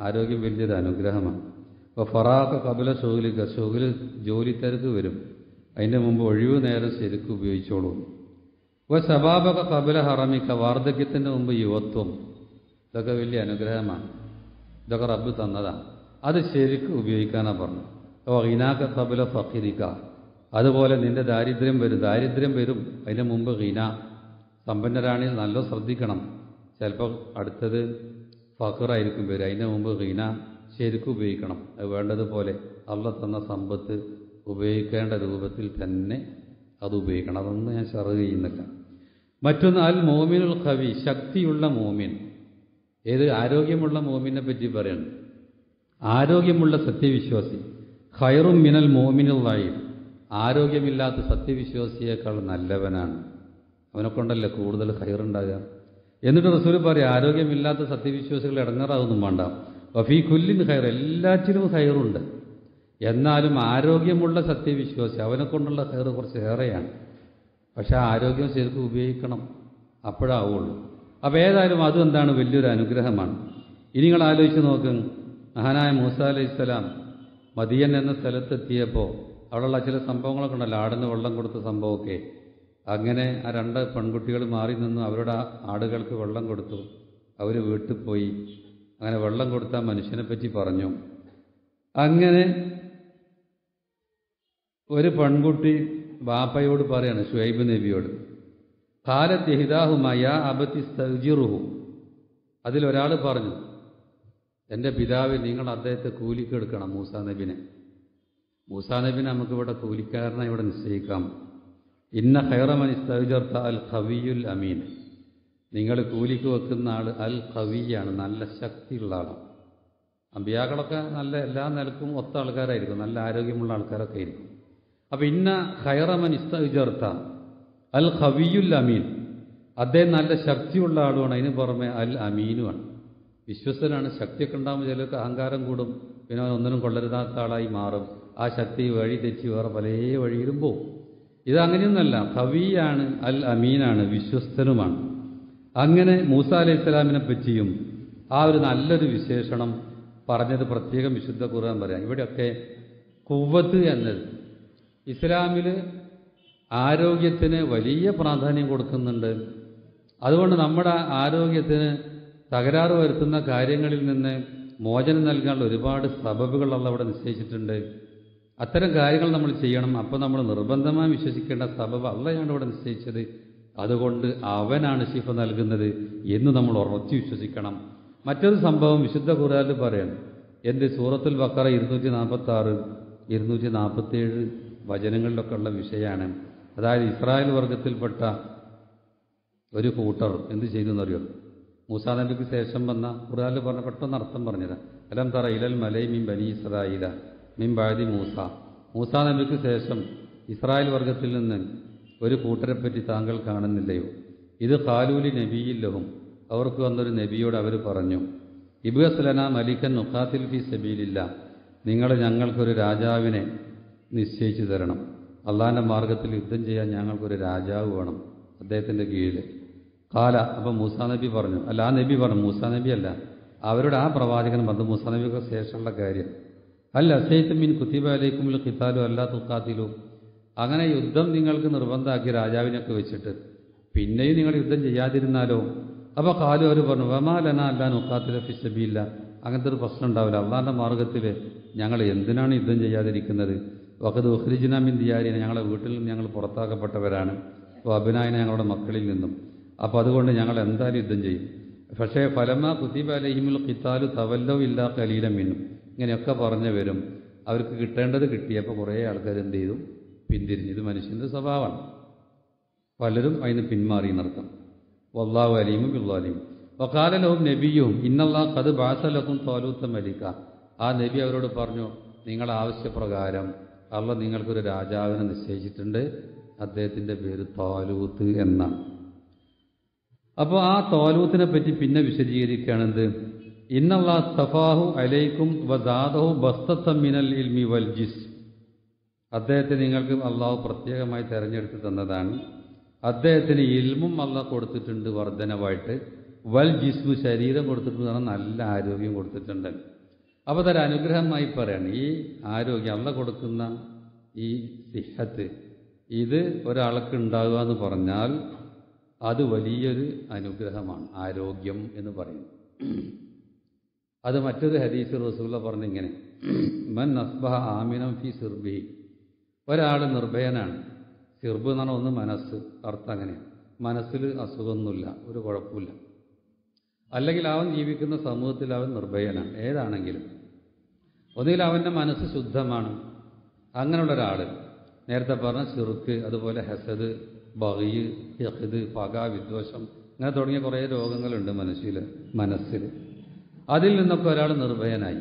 ആരോഗ്യം വലിയൊരു അനുഗ്രഹമാണ്. അപ്പോൾ ഫറാഖ കബല ഷോഗിലിക്ക ജോലി തിരക്ക് വരും. അതിന്റെ മുമ്പ് ഒഴിവ് നേരം ശരിക്കും ഉപയോഗിച്ചോളൂ. ഇപ്പോൾ ശബാബക കബല ഹറമിക്ക വാർദ്ധക്യത്തിന്റെ മുമ്പ് യുവത്വം. ഇതൊക്കെ വലിയ അനുഗ്രഹമാണ്. ഇതൊക്കെ റബ്ബ് തന്നതാണ്. അത് ശരിക്കും ഉപയോഗിക്കാനാണ് പറഞ്ഞു. അപ്പോൾ ഹിനാക്ക കബല ഫക്കിരിക്ക അതുപോലെ നിന്റെ ദാരിദ്ര്യം വരും. ദാരിദ്ര്യം വരും. അതിന് മുമ്പ് ഹിന സമ്പന്നരാണെങ്കിൽ നല്ല ശ്രദ്ധിക്കണം. ചിലപ്പോൾ അടുത്തത് ഫഖറായിരിക്കും വരും അതിന് മുമ്പ് ഹിന ശരിക്കും ഉപയോഗിക്കണം. അത് വേണ്ടതുപോലെ അള്ള തന്ന സമ്പത്ത് ഉപയോഗിക്കേണ്ട രൂപത്തിൽ തന്നെ അത് ഉപയോഗിക്കണം. അതൊന്നും ഞാൻ ചെറു ചെയ്യുന്നില്ല. മറ്റൊന്ന് അൽ മോമിനുൽ കവി ശക്തിയുള്ള മോമിൻ. ഏത് ആരോഗ്യമുള്ള മോമിനെ പറ്റി പറയണം. ആരോഗ്യമുള്ള സത്യവിശ്വാസി. ഖൈറും മിനൽ മോമിനുള്ളായി ആരോഗ്യമില്ലാത്ത സത്യവിശ്വാസിയേക്കാൾ നല്ലവനാണ്. അവനെ കൊണ്ടല്ലേ കൂടുതൽ ഖൈറുണ്ടാകുക? എന്നിട്ട് റസൂൽ പറയും ആരോഗ്യമില്ലാത്ത സത്യവിശ്വാസികൾ ഇടങ്ങാറാവുന്നും വേണ്ട. വഫീ കുല്ലിൻ ഖൈർ. എല്ലാറ്റിലും ഖൈറുണ്ട്. എന്നാലും ആരോഗ്യമുള്ള സത്യവിശ്വാസി അവനെ കൊണ്ടുള്ള ഖൈർ കുറച്ച് ഏറെയാണ്. പക്ഷെ ആ ആരോഗ്യം ശരിക്കും ഉപയോഗിക്കണം. അപ്പോഴാവുള്ളൂ. അപ്പോൾ ഏതായാലും അതും എന്താണ് വലിയൊരു അനുഗ്രഹമാണ്. ഇനി നിങ്ങൾ ആലോചിച്ച് നോക്ക്. മഹാനായ മൂസ അലൈഹി മദിയൻ എന്ന സ്ഥലത്തെത്തിയപ്പോൾ അവിടെയുള്ള ചില സംഭവങ്ങളൊക്കെ ഉണ്ടല്ലോ. ആടിന് വെള്ളം കൊടുത്ത സംഭവമൊക്കെ. അങ്ങനെ ആ രണ്ട് പെൺകുട്ടികൾ മാറി നിന്ന്. അവരുടെ ആടുകൾക്ക് വെള്ളം കൊടുത്തു. അവർ വീട്ടിൽ പോയി. അങ്ങനെ വെള്ളം കൊടുത്ത മനുഷ്യനെ പറ്റി പറഞ്ഞു. അങ്ങനെ ഒരു പെൺകുട്ടി ബാപ്പയോട് പറയാണ് ഷുഹൈബ് നബിയോട് കാലത്ത് ഹിദാഹുമായ അബത്തി സജിറുഹു. അതിലൊരാൾ പറഞ്ഞു എന്റെ പിതാവ് നിങ്ങൾ അദ്ദേഹത്തെ കൂലിക്കെടുക്കണം മൂസാ നബിനെ. മൂസാ നബിനെ നമുക്കിവിടെ കൂലിക്കാരനെ ഇവിടെ നിശ്ചയിക്കാം. ഇന്ന ഹൈറമൻ ഇസ്തജർത്ത അൽ ഖവിയുൽ അമീൻ. നിങ്ങൾ കൂലിക്ക് വെക്കുന്ന ആൾ അൽ ഖവിയാണ് നല്ല ശക്തിയുള്ള ആളാണ് അമ്പിയാക്കളൊക്കെ നല്ല എല്ലാ നിലക്കും ഒത്ത ആൾക്കാരായിരിക്കും നല്ല ആരോഗ്യമുള്ള ആൾക്കാരൊക്കെ ആയിരിക്കും. അപ്പം ഇന്ന ഹൈറമൻ ഇസ്തജർത്ത അൽ ഖവിയുൽ അമീൻ. അദ്ദേഹം നല്ല ശക്തിയുള്ള ആളുമാണ് അതിന് പുറമെ അൽ അമീനുമാണ്. വിശ്വസ്തനാണ്. ശക്തിയൊക്കെ ഉണ്ടാകുമ്പോൾ ചിലർക്ക് അഹങ്കാരം കൂടും. പിന്നെ അവൻ ഒന്നിനും കൊള്ളരുതാത്ത ആളായി മാറും. ആ ശക്തി വഴി തെറ്റി വേറെ പല വഴിയിലും പോവും ഇത് അങ്ങനെയൊന്നല്ല കവിയാണ് അൽ അമീനാണ് വിശ്വസ്തനുമാണ്. അങ്ങനെ മൂസ അലൈഹി സ്വലാമിനെ പറ്റിയും ആ ഒരു നല്ലൊരു വിശേഷണം പറഞ്ഞത് പ്രത്യേകം വിശുദ്ധ ഖുർആൻ പറയാം. ഇവിടെയൊക്കെ കുവ്വത്ത് എന്നത് ഇസ്ലാമിൽ ആരോഗ്യത്തിന് വലിയ പ്രാധാന്യം കൊടുക്കുന്നുണ്ട്. അതുകൊണ്ട് നമ്മുടെ ആരോഗ്യത്തിന് തകരാറ് വരുത്തുന്ന കാര്യങ്ങളിൽ നിന്ന് മോചനം നൽകാനുള്ള ഒരുപാട് സബബുകൾ അള്ള അവിടെ നിശ്ചയിച്ചിട്ടുണ്ട്. അത്തരം കാര്യങ്ങൾ നമ്മൾ ചെയ്യണം. അപ്പോൾ നമ്മൾ നിർബന്ധമായും വിശ്വസിക്കേണ്ട സബബ് അള്ളയാണ് ഇവിടെ നിശ്ചയിച്ചത്. അതുകൊണ്ട് അവനാണ് ശിഫ നൽകുന്നത് എന്ന് നമ്മൾ ഉറച്ചു വിശ്വസിക്കണം. മറ്റൊരു സംഭവം വിശുദ്ധ ഖുറാനിൽ പറയണം. എന്ത് സൂറത്തുൽ ബക്കറ ഇരുന്നൂറ്റി നാൽപ്പത്തി ആറ് ഇരുന്നൂറ്റി നാൽപ്പത്തേഴ് വചനങ്ങളിലൊക്കെ ഉള്ള വിഷയമാണ്. അതായത് ഇസ്രായേൽ വർഗത്തിൽപ്പെട്ട ഒരു കൂട്ടർ എന്ത് ചെയ്തു എന്നറിയോ? മൂസാ നബിക്ക് ശേഷം വന്ന ഖുർആാനിൽ പറഞ്ഞ പെട്ടെന്ന് അർത്ഥം പറഞ്ഞത്. അലം തറ ഇലൽ മലൈ മിൻ ബനി ഇസ്രായില മിൻ ബാദി മൂസ. മൂസാ നബിക്ക് ശേഷം ഇസ്രായേൽ വർഗത്തിൽ നിന്ന് ഒരു കൂട്ടരെപ്പറ്റി താങ്കൾ കാണുന്നില്ലയോ? ഇത് കാലൂലി നബിയില്ലഹും അവർക്ക് വന്നൊരു നബിയോട് അവർ പറഞ്ഞു ഇബുഅസ്ലന മലിക്കൻ നുഖാത്തിൽ ഫി സബീലില്ല. നിങ്ങൾ ഞങ്ങൾക്കൊരു രാജാവിനെ നിശ്ചയിച്ചു തരണം. അള്ളാഹിന്റെ മാർഗത്തിൽ യുദ്ധം ചെയ്യാൻ ഞങ്ങൾക്കൊരു രാജാവ് വേണം. അദ്ദേഹത്തിന്റെ കീഴിൽ കാല അപ്പം മൂസാ നബി പറഞ്ഞു. അല്ല ആ നബി പറഞ്ഞു മൂസാ നബി അല്ല. അവരുടെ ആ പ്രവാചകൻ പറഞ്ഞു മൂസാ നബിക്ക് ശേഷമുള്ള കാര്യം. അല്ല അസൈത്ത് മീൻ കുത്തിബ അലൈക്കുമിൽ ഖിത്താലും അല്ലാ തുക്കാത്തിലും അങ്ങനെ യുദ്ധം നിങ്ങൾക്ക് നിർബന്ധമാക്കി രാജാവിനൊക്കെ വെച്ചിട്ട്. പിന്നെയും നിങ്ങൾ യുദ്ധം ചെയ്യാതിരുന്നാലോ? അപ്പോൾ കാലു അവർ പറഞ്ഞു വമാലന അല്ല നുക്കാത്തിലെ ഫിസബിയില്ല അങ്ങനത്തെ ഒരു പ്രശ്നം ഉണ്ടാവില്ല. അള്ളാഹിന്റെ മാർഗത്തിൽ ഞങ്ങൾ എന്തിനാണ് യുദ്ധം ചെയ്യാതിരിക്കുന്നത്? വക്കത് ഉഹ്രിജിന മിൻ ദിയാരിനെ ഞങ്ങളെ വീട്ടിൽ നിന്ന് ഞങ്ങൾ പുറത്താക്കപ്പെട്ടവരാണ്. അപ്പോൾ അഭിനായന ഞങ്ങളുടെ മക്കളിൽ നിന്നും. അപ്പോൾ അതുകൊണ്ട് ഞങ്ങൾ എന്തായാലും യുദ്ധം ചെയ്യും. പക്ഷേ ഫലമ കുത്തിബ അലഹിമുൽ ഖിത്താലു തവല്ലോ ഇല്ലാ കലീലം മിന്നും. ഇങ്ങനെയൊക്കെ പറഞ്ഞു വരും. അവർക്ക് കിട്ടേണ്ടത് കിട്ടിയപ്പോൾ കുറേ ആൾക്കാർ എന്ത് ചെയ്തു? പിന്തിരിഞ്ഞു. ഇത് മനുഷ്യന്റെ സ്വഭാവമാണ്. പലരും അതിന് പിന്മാറി നിർത്തം വല്ലാഹു അലീമും ബില്ലാലിം വക്കാലലവും നബിയും ഇന്നല്ലാ കത് ബാസലക്കും തോലൂത്ത മലിക്ക. ആ നബി അവരോട് പറഞ്ഞു നിങ്ങളുടെ ആവശ്യപ്രകാരം അള്ള നിങ്ങൾക്കൊരു രാജാവിനെ നിശ്ചയിച്ചിട്ടുണ്ട്. അദ്ദേഹത്തിന്റെ പേര് താലൂത്ത് എന്നാണ്. അപ്പോൾ ആ തോലൂത്തിനെ പറ്റി പിന്നെ വിശദീകരിക്കുകയാണെന്ത്? ഇന്നല്ലാ സഫാഹു അലൈക്കും വദാദഹു ബസ്തമിനൽ ഇൽമി വൽ ജിസ്. അദ്ദേഹത്തെ നിങ്ങൾക്ക് അള്ളാഹു പ്രത്യേകമായി തിരഞ്ഞെടുത്ത് തന്നതാണ്. അദ്ദേഹത്തിന് ഇൽമും അള്ളാഹ് കൊടുത്തിട്ടുണ്ട് വർധനവായിട്ട്. വൽ ജിസ്മു ശരീരം കൊടുത്തിട്ടുണ്ട് നല്ല ആരോഗ്യം കൊടുത്തിട്ടുണ്ട്. അപ്പോൾ അതൊരു അനുഗ്രഹമായി പറയാണ്. ഈ ആരോഗ്യം അള്ള കൊടുക്കുന്ന ഈ സിഹത്ത് ഇത് ഒരാൾക്ക് ഉണ്ടാകുക എന്ന് പറഞ്ഞാൽ അത് വലിയൊരു അനുഗ്രഹമാണ് ആരോഗ്യം എന്ന് പറയുന്നത്. അത് മറ്റൊരു ഹദീസ് റസൂല പറഞ്ഞിങ്ങനെ മൻ അസ്ബഹ ആമിനം ഫി സിർബി ഒരാൾ നിർഭയനാണ്. സിർബ് എന്ന് പറഞ്ഞാൽ ഒന്ന് മനസ്സ് അർത്ഥം അങ്ങനെയാണ്. മനസ്സിൽ അസുഖമൊന്നുമില്ല ഒരു കുഴപ്പമില്ല. അല്ലെങ്കിൽ അവൻ ജീവിക്കുന്ന സമൂഹത്തിൽ അവൻ നിർഭയനാണ്. ഏതാണെങ്കിലും. ഒന്നുകിൽ അവന്റെ മനസ്സ് ശുദ്ധമാണ്. അങ്ങനെയുള്ള ഒരാൾ നേരത്തെ പറഞ്ഞ ചെറുക്ക് അതുപോലെ ഹസദ് ബഹീ യഹദ് പക വിദ്വേഷം അങ്ങനെ തുടങ്ങിയ കുറേ രോഗങ്ങളുണ്ട് മനസ്സിൽ മനസ്സിൽ അതിൽ നിന്നൊക്കെ ഒരാൾ നിർഭയനായി.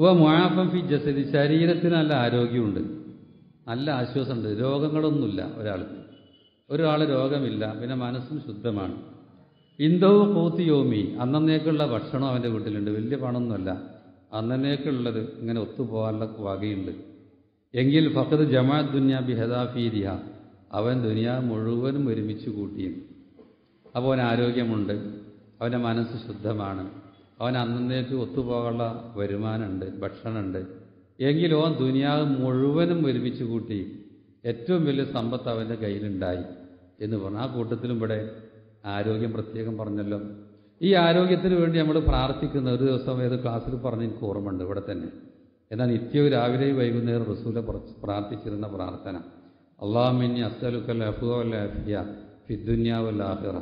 വ മുഴാഫം ഫി ജസതി ശരീരത്തിന് നല്ല ആരോഗ്യമുണ്ട്. നല്ല ആശ്വാസമുണ്ട്. രോഗങ്ങളൊന്നുമില്ല ഒരാൾക്ക്. ഒരാൾ രോഗമില്ല പിന്നെ മനസ്സും ശുദ്ധമാണ്. ഇന്ദവും കൂത്തിയോമി അന്നേക്കുള്ള ഭക്ഷണം അവന്റെ വീട്ടിലുണ്ട്. വലിയ പണമൊന്നുമല്ല. അന്നേക്കുള്ളത് ഇങ്ങനെ ഒത്തുപോകാനുള്ള വകയുണ്ട്. എങ്കിൽ ഫഖദ് ജമാഅത്ത് ദുനിയ ബിഹദാഫീരിയ അവൻ ദുനിയ മുഴുവനും ഒരുമിച്ച് കൂട്ടിയും. അപ്പോൾ അവൻ ആരോഗ്യമുണ്ട്. അവന്റെ മനസ്സ് ശുദ്ധമാണ്. അവൻ അന്നേക്ക് ഒത്തുപോകാനുള്ള വരുമാനമുണ്ട് ഭക്ഷണമുണ്ട്. എങ്കിലും അവൻ ദുനിയാവ് മുഴുവനും ഒരുമിച്ച് കൂട്ടി ഏറ്റവും വലിയ സമ്പത്ത് അവന്റെ കയ്യിലുണ്ടായി എന്ന് പറഞ്ഞു. ആ കൂട്ടത്തിലും ഇവിടെ ആരോഗ്യം പ്രത്യേകം പറഞ്ഞല്ലോ. ഈ ആരോഗ്യത്തിന് വേണ്ടി നമ്മൾ പ്രാർത്ഥിക്കുന്ന ഒരു ദിവസം ഏത് ക്ലാസ്സിൽ പറഞ്ഞ് എനിക്ക് ഓർമ്മയുണ്ട്. ഇവിടെ തന്നെ. എന്നാൽ നിത്യവും രാവിലെയും വൈകുന്നേരം റസൂലെ പ്രാർത്ഥിച്ചിരുന്ന പ്രാർത്ഥന. അള്ളാഹുമിനി അസ്സലുക്കൽ അഫുവൽ അഫിയ ഫിദ്ദുന്യാവൽ ആഹിറ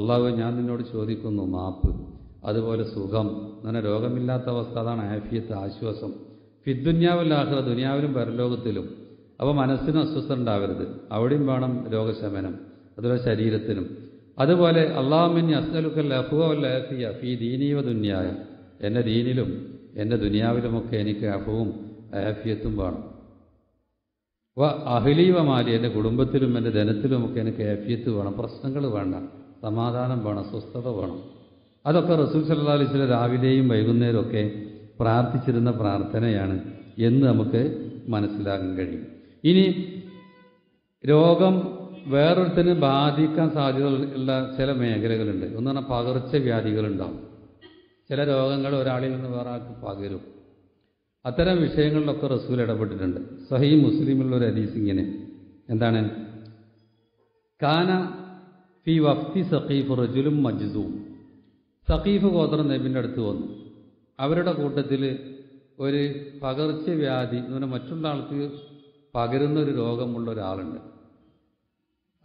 അള്ളാഹു ഞാൻ നിന്നോട് ചോദിക്കുന്നു മാപ്പ്. അതുപോലെ സുഖം. അങ്ങനെ രോഗമില്ലാത്ത അവസ്ഥ അതാണ് ആഫിയത്ത് ആശ്വാസം. ഫിദ്ദുന്യാവൽ ആഹിറ ദുനിയാവിലും പരലോകത്തിലും. അപ്പോൾ മനസ്സിനും അസ്വസ്ഥ ഉണ്ടാവരുത്. അവിടെയും വേണം രോഗശമനം അതുപോലെ ശരീരത്തിനും. അതുപോലെ അള്ളാഹുമിനി അസ്സലുക്കൽ അഫുവൽ അഫിയ ഫി ദീനീവ ദുന്യായ. എന്റെ ദീനിലും എന്റെ ദുനിയാവിലുമൊക്കെ എനിക്ക് അഫവും ആഫിയത്തും വേണം. വ അഹിലീവമാരി എന്റെ കുടുംബത്തിലും എന്റെ ധനത്തിലുമൊക്കെ എനിക്ക് ആഫിയത്ത് വേണം. പ്രശ്നങ്ങൾ വേണ്ട. സമാധാനം വേണം. സ്വസ്ഥത വേണം. അതൊക്കെ റസൂൽ സല്ലാ രാവിലെയും വൈകുന്നേരവും ഒക്കെ പ്രാർത്ഥിച്ചിരുന്ന പ്രാർത്ഥനയാണ് എന്ന് നമുക്ക് മനസ്സിലാക്കാൻ കഴിയും. ഇനി രോഗം വേറൊരുത്തിന് ബാധിക്കാൻ സാധ്യത ഉള്ള ചില മേഖലകളുണ്ട്. ഒന്ന് പറഞ്ഞാൽ പകർച്ചവ്യാധികളുണ്ടാവും. ചില രോഗങ്ങൾ ഒരാളിൽ നിന്ന് വേറെ ആൾക്ക് പകരും. അത്തരം വിഷയങ്ങളിലൊക്കെ റസൂൽ ഇടപെട്ടിട്ടുണ്ട്. സഹീ മുസ്ലിമുള്ള ഒരു ഹദീസ് ഇങ്ങനെ. എന്താണ്? കാന ഫി വഫ്തി സഖീഫ് റജുലും മജ്സൂം. സഖീഫ് ഗോത്രം നബിന്റെ അടുത്ത് വന്നു. അവരുടെ കൂട്ടത്തിൽ ഒരു പകർച്ചവ്യാധി എന്ന് പറഞ്ഞാൽ മറ്റുള്ള ആൾക്ക് പകരുന്ന ഒരു രോഗമുള്ള ഒരാളുണ്ട്.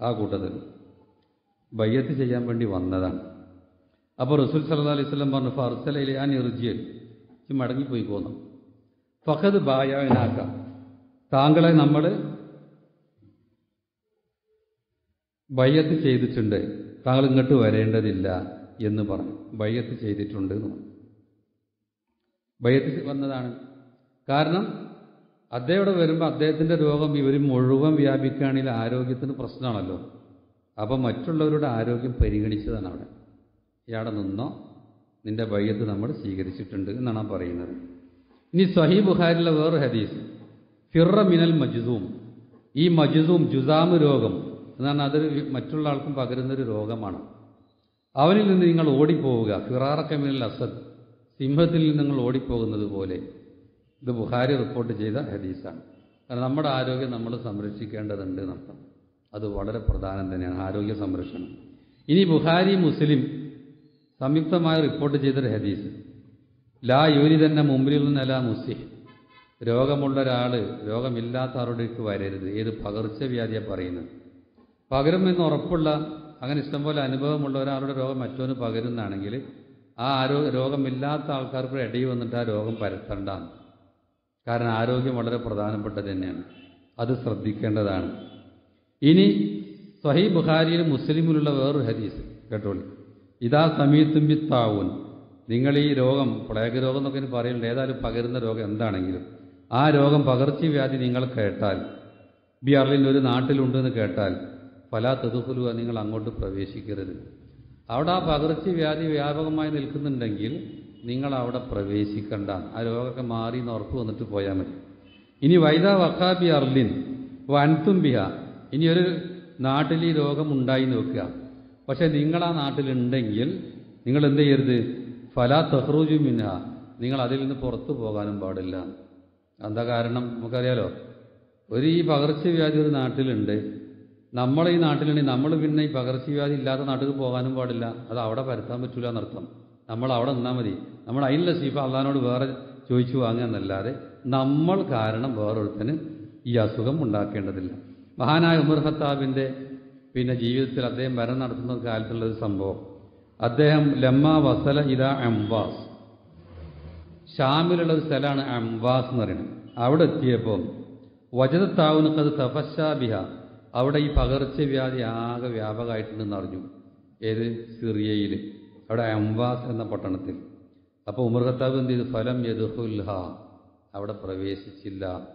ആ കൂട്ടത്തിൽ ബയ്യത്ത് ചെയ്യാൻ വേണ്ടി വന്നതാണ്. അപ്പോൾ റസൂൽ സല്ലാ അലൈഹി സ്വലം പറഞ്ഞു ഫർസലയിലെ ഞാൻ നിർജിയൽ മടങ്ങിപ്പോയി പോന്നു. ഫഹദ് ബായാനാക്ക. താങ്കളെ നമ്മൾ ബയ്യത്ത് ചെയ്തിട്ടുണ്ട്. താങ്കൾ ഇങ്ങോട്ട് വരേണ്ടതില്ല എന്ന് പറഞ്ഞു. ബയ്യത്ത് ചെയ്തിട്ടുണ്ട് എന്ന് പറഞ്ഞു. ബയ്യത്ത് വന്നതാണ്. കാരണം അദ്ദേഹം വരുമ്പോൾ അദ്ദേഹത്തിന്റെ രോഗം ഇവർ മുഴുവൻ വ്യാപിക്കുകയാണെങ്കിൽ ആരോഗ്യത്തിന് പ്രശ്നമാണല്ലോ. അപ്പം മറ്റുള്ളവരുടെ ആരോഗ്യം പരിഗണിച്ചതാണ് അവിടെ. ഇയാടെ നിന്നോ നിന്റെ ബയ്യത്ത് നമ്മൾ സ്വീകരിച്ചിട്ടുണ്ട് എന്നാണ് പറയുന്നത്. ഇനി സഹി ബുഖാരിലെ വേറെ ഹദീസ്. ഫിറ മിനൽ മജ്സൂം. ഈ മജ്സൂം ജുസാമ് രോഗം എന്നാണ് അതൊരു മറ്റുള്ള ആൾക്കും പകരുന്നൊരു രോഗമാണ്. അവനിൽ നിന്ന് നിങ്ങൾ ഓടിപ്പോവുക. ഫിറാറക്ക മിനൽ അസദ്. സിംഹത്തിൽ നിന്ന് നിങ്ങൾ ഓടിപ്പോകുന്നത് പോലെ. ഇത് ബുഖാരി റിപ്പോർട്ട് ചെയ്ത ഹദീസാണ്. കാരണം നമ്മുടെ ആരോഗ്യം നമ്മൾ സംരക്ഷിക്കേണ്ടതുണ്ട് എന്നർത്ഥം. അത് വളരെ പ്രധാനം തന്നെയാണ് ആരോഗ്യ സംരക്ഷണം. ഇനി ബുഖാരി മുസ്ലിം സംയുക്തമായി റിപ്പോർട്ട് ചെയ്തൊരു ഹദീസ്. ലാ യൂരി തന്നെ മുമ്പിൽ നിന്നല്ല മുസിഹ് രോഗമുള്ള ഒരാൾ രോഗമില്ലാത്ത ആളുടേക്ക് വരരുത്. ഏത് പകർച്ചവ്യാധിയാണ് പറയുന്നത്. പകരുമെന്ന് ഉറപ്പുള്ള അങ്ങനെ ഇഷ്ടംപോലെ അനുഭവമുള്ള ഒരാളുടെ രോഗം മറ്റൊന്ന് പകരുന്നതാണെങ്കിൽ ആ ആരോ രോഗമില്ലാത്ത ആൾക്കാർക്ക് ഇടയിൽ വന്നിട്ട് ആ രോഗം പരത്തണ്ടാണ് കാരണം ആരോഗ്യം വളരെ പ്രധാനപ്പെട്ടത് തന്നെയാണ്. അത് ശ്രദ്ധിക്കേണ്ടതാണ്. ഇനി സഹി ബുഖാരിയിലും മുസ്ലിമിലുള്ള വേറൊരു ഹദീസ് കേട്ടോളി. ഇതാ സമീത്തും ബിത്താവൂൻ നിങ്ങൾ ഈ രോഗം പ്ലേഗ് രോഗം എന്നൊക്കെ ഇനി പറയുന്നുണ്ട്. ഏതായാലും പകരുന്ന രോഗം എന്താണെങ്കിലും. ആ രോഗം പകർച്ചവ്യാധി നിങ്ങൾ കേട്ടാൽ ബി ഒരു നാട്ടിലുണ്ട് എന്ന് കേട്ടാൽ പല തെതുഹുലുവ നിങ്ങൾ അങ്ങോട്ട് പ്രവേശിക്കരുത്. അവിടെ ആ പകർച്ചവ്യാധി വ്യാപകമായി നിൽക്കുന്നുണ്ടെങ്കിൽ നിങ്ങൾ അവിടെ പ്രവേശിക്കണ്ട. ആ രോഗമൊക്കെ മാറി എന്ന് ഉറപ്പ് വന്നിട്ട് പോയാൽ മതി. ഇനി വൈദ വക്കാബി അർലിൻ ഇനി ഒരു നാട്ടിൽ ഈ രോഗം ഉണ്ടായി നോക്കുക പക്ഷെ നിങ്ങൾ ആ നാട്ടിലുണ്ടെങ്കിൽ നിങ്ങൾ എന്ത് ചെയ്യരുത്? ഫലാ തെഹ്റൂജു മിൻഹ. നിങ്ങൾ അതിൽ നിന്ന് പുറത്തു പോകാനും പാടില്ല. എന്താ കാരണം? നമുക്കറിയാലോ. ഒരു ഈ പകർച്ചവ്യാധി ഒരു നാട്ടിലുണ്ട്. നമ്മൾ ഈ നാട്ടിലുണ്ടെങ്കിൽ നമ്മൾ പിന്നെ ഈ പകർച്ചവ്യാധി ഇല്ലാത്ത നാട്ടിൽ പോകാനും പാടില്ല. അത് അവിടെ പരത്താൻ പറ്റൂല എന്നർത്ഥം. നമ്മൾ അവിടെ നിന്നാൽ മതി. നമ്മൾ അതിനുള്ള സീഫ അള്ളഹാനോട് വേറെ ചോദിച്ചു വാങ്ങുക എന്നല്ലാതെ നമ്മൾ കാരണം വേറൊരുത്തന് ഈ അസുഖം ഉണ്ടാക്കേണ്ടതില്ല. മഹാനായ ഉമർ ഖത്താബിന്റെ പിന്നെ ജീവിതത്തിൽ അദ്ദേഹം ഭരണം നടത്തുന്ന കാലത്തുള്ള ഒരു സംഭവം. അദ്ദേഹം ലമ്മ വസല ഇത അംവാസ്. ഷാമിലുള്ള ഒരു സ്ഥലമാണ് അംവാസ് എന്ന് പറയുന്നത്. അവിടെ എത്തിയപ്പോൾ വജതത്താവുനക്കത് തപശാബിഹ അവിടെ ഈ പകർച്ചവ്യാധി ആകെ വ്യാപകമായിട്ടുണ്ടെന്ന് അറിഞ്ഞു. ഏത്? സിറിയയിൽ അവിടെ അംവാസ് എന്ന പട്ടണത്തിൽ. അപ്പോൾ ഉമർ ഖത്താബ് എന്ത് ചെയ്തു? ഫലം യദുഹുൽഹ അവിടെ പ്രവേശിച്ചില്ല.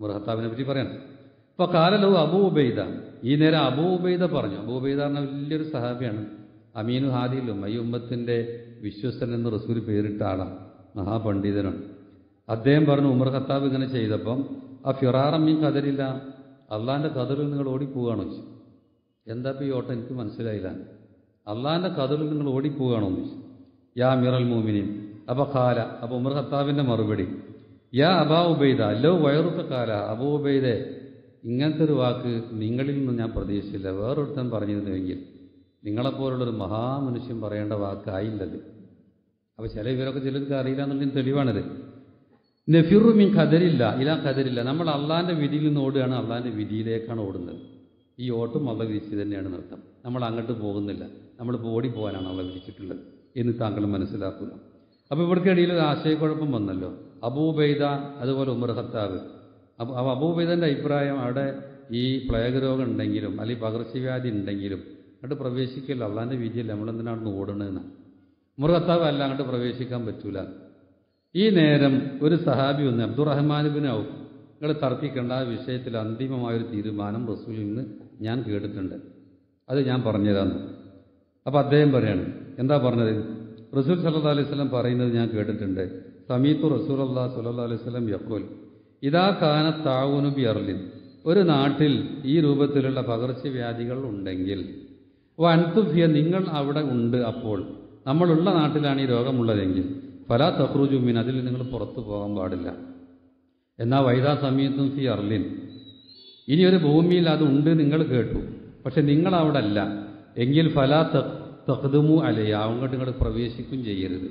ഉമർ ഖത്താബിനെ പറ്റി പറയണം. അപ്പോൾ കാലലോ അബൂബൈദ ഈ നേരം അബൂബൈദ പറഞ്ഞു. അബൂബൈദ പറഞ്ഞ വലിയൊരു സഹാബിയാണ്. അമീനു ഹാദിയിലും ഈ ഉമ്മത്തിന്റെ വിശ്വസ്തൻ എന്ന് റസൂൽ പേരിട്ട ആളാണ് മഹാപണ്ഡിതനാണ്. അദ്ദേഹം പറഞ്ഞു ഉമർ ഖത്താബ് ഇങ്ങനെ ചെയ്തപ്പം ആ ഫിറാറമ്മീൻ കതറില്ല അള്ളാന്റെ കതറിൽ നിങ്ങൾ ഓടിപ്പോവുകയാണോ? ചോദിച്ചു. എന്താ ഇപ്പോൾ ഈ ഓട്ടം? എനിക്ക് മനസ്സിലായില്ല. അള്ളാന്റെ കതറിൽ നിങ്ങൾ ഓടിപ്പോവുകയാണോ? എന്ന് ചോദിച്ചു. യാ മിറൽ മോമിനിയും അപ്പോൾ ഖാല അപ്പോൾ ഉമർ ഖത്താബിന്റെ മറുപടി. യാ അബാ ഉബൈദ അല്ലോ വയറുക്ക കാല അബൂ ഉബൈദെ ഇങ്ങനത്തെ ഒരു വാക്ക് നിങ്ങളിൽ നിന്ന് ഞാൻ പ്രതീക്ഷിച്ചില്ല. വേറൊരുത്തൻ പറഞ്ഞിരുന്നുവെങ്കിൽ നിങ്ങളെപ്പോലുള്ളൊരു മഹാമനുഷ്യൻ പറയേണ്ട വാക്കായില്ലത്. അപ്പോൾ ചില ഇവരൊക്കെ ചിലർക്ക് അറിയില്ല എന്നുള്ളതിന് തെളിവാണിത്. നഫിറു മീൻ ഖദരില്ല ഇലാ കതരില്ല നമ്മൾ അള്ളാന്റെ വിധിയിൽ നിന്ന് ഓടുകയാണ് അള്ളാന്റെ വിധിയിലേക്കാണ് ഓടുന്നത്. ഈ ഓട്ടം അള്ള വിരിച്ചു തന്നെയാണ് നൃത്തം നമ്മൾ അങ്ങോട്ട് പോകുന്നില്ല. നമ്മൾ ഓടി പോകാനാണ് അള്ള വിരിച്ചിട്ടുള്ളത് എന്ന് താങ്കൾ മനസ്സിലാക്കുക. അപ്പോൾ ഇവർക്കിടയിൽ ഒരു ആശയക്കുഴപ്പം വന്നല്ലോ. അബൂബൈദ അതുപോലെ ഉമർ അപ്പോൾ അപ്പോൾ അബൂബൈദന്റെ അഭിപ്രായം അവിടെ ഈ പ്ലേഗ് രോഗം ഉണ്ടെങ്കിലും അല്ലെങ്കിൽ പകർച്ചവ്യാധി ഉണ്ടെങ്കിലും അങ്ങോട്ട് പ്രവേശിക്കില്ല. അള്ളാന്റെ വിധിയല്ല നമ്മളെന്തിനാണ് ഓടണതെന്ന് ഉമർ ഖത്താബ് അല്ല അങ്ങോട്ട് പ്രവേശിക്കാൻ പറ്റൂല. ഈ നേരം ഒരു സഹാബി വന്ന് അബ്ദുറഹ്മാനുബിനാവും. നിങ്ങൾ തർക്കിക്കേണ്ട ആ വിഷയത്തിൽ അന്തിമമായൊരു തീരുമാനം റസൂലിൽ നിന്ന് ഞാൻ കേട്ടിട്ടുണ്ട്. അത് ഞാൻ പറഞ്ഞുതരാന്ന്. അപ്പോൾ അദ്ദേഹം പറയാണ് എന്താ പറഞ്ഞത്? റസൂൽ സല്ലാ അലൈഹി സ്വലം പറയുന്നത് ഞാൻ കേട്ടിട്ടുണ്ട്. സമീത്തു റസൂൽ അള്ളാഹ് സല്ലാ അലൈഹി സ്വലം യക്കോൽ ഇതാ കാന താവുനു ബി അർലിൻ ഒരു നാട്ടിൽ ഈ രൂപത്തിലുള്ള പകർച്ചവ്യാധികൾ ഉണ്ടെങ്കിൽ വൻതുഫിയ നിങ്ങൾ അവിടെ ഉണ്ട് അപ്പോൾ. നമ്മളുള്ള നാട്ടിലാണ് ഈ രോഗമുള്ളതെങ്കിൽ. ഫലാ തഹ്റുജുമിൻ അതിൽ നിങ്ങൾ പുറത്തു പോകാൻ പാടില്ല. എന്നാൽ വൈദാ സമയത്തും ഫി അർലിൻ. ഇനി ഒരു ഭൂമിയിൽ അതുണ്ട് നിങ്ങൾ കേട്ടു. പക്ഷെ നിങ്ങൾ അവിടെ അല്ല എങ്കിൽ ഫല തഖ്ദുമു അലയ അങ്ങോട്ട് ഇങ്ങോട്ട് പ്രവേശിക്കും ചെയ്യരുത്.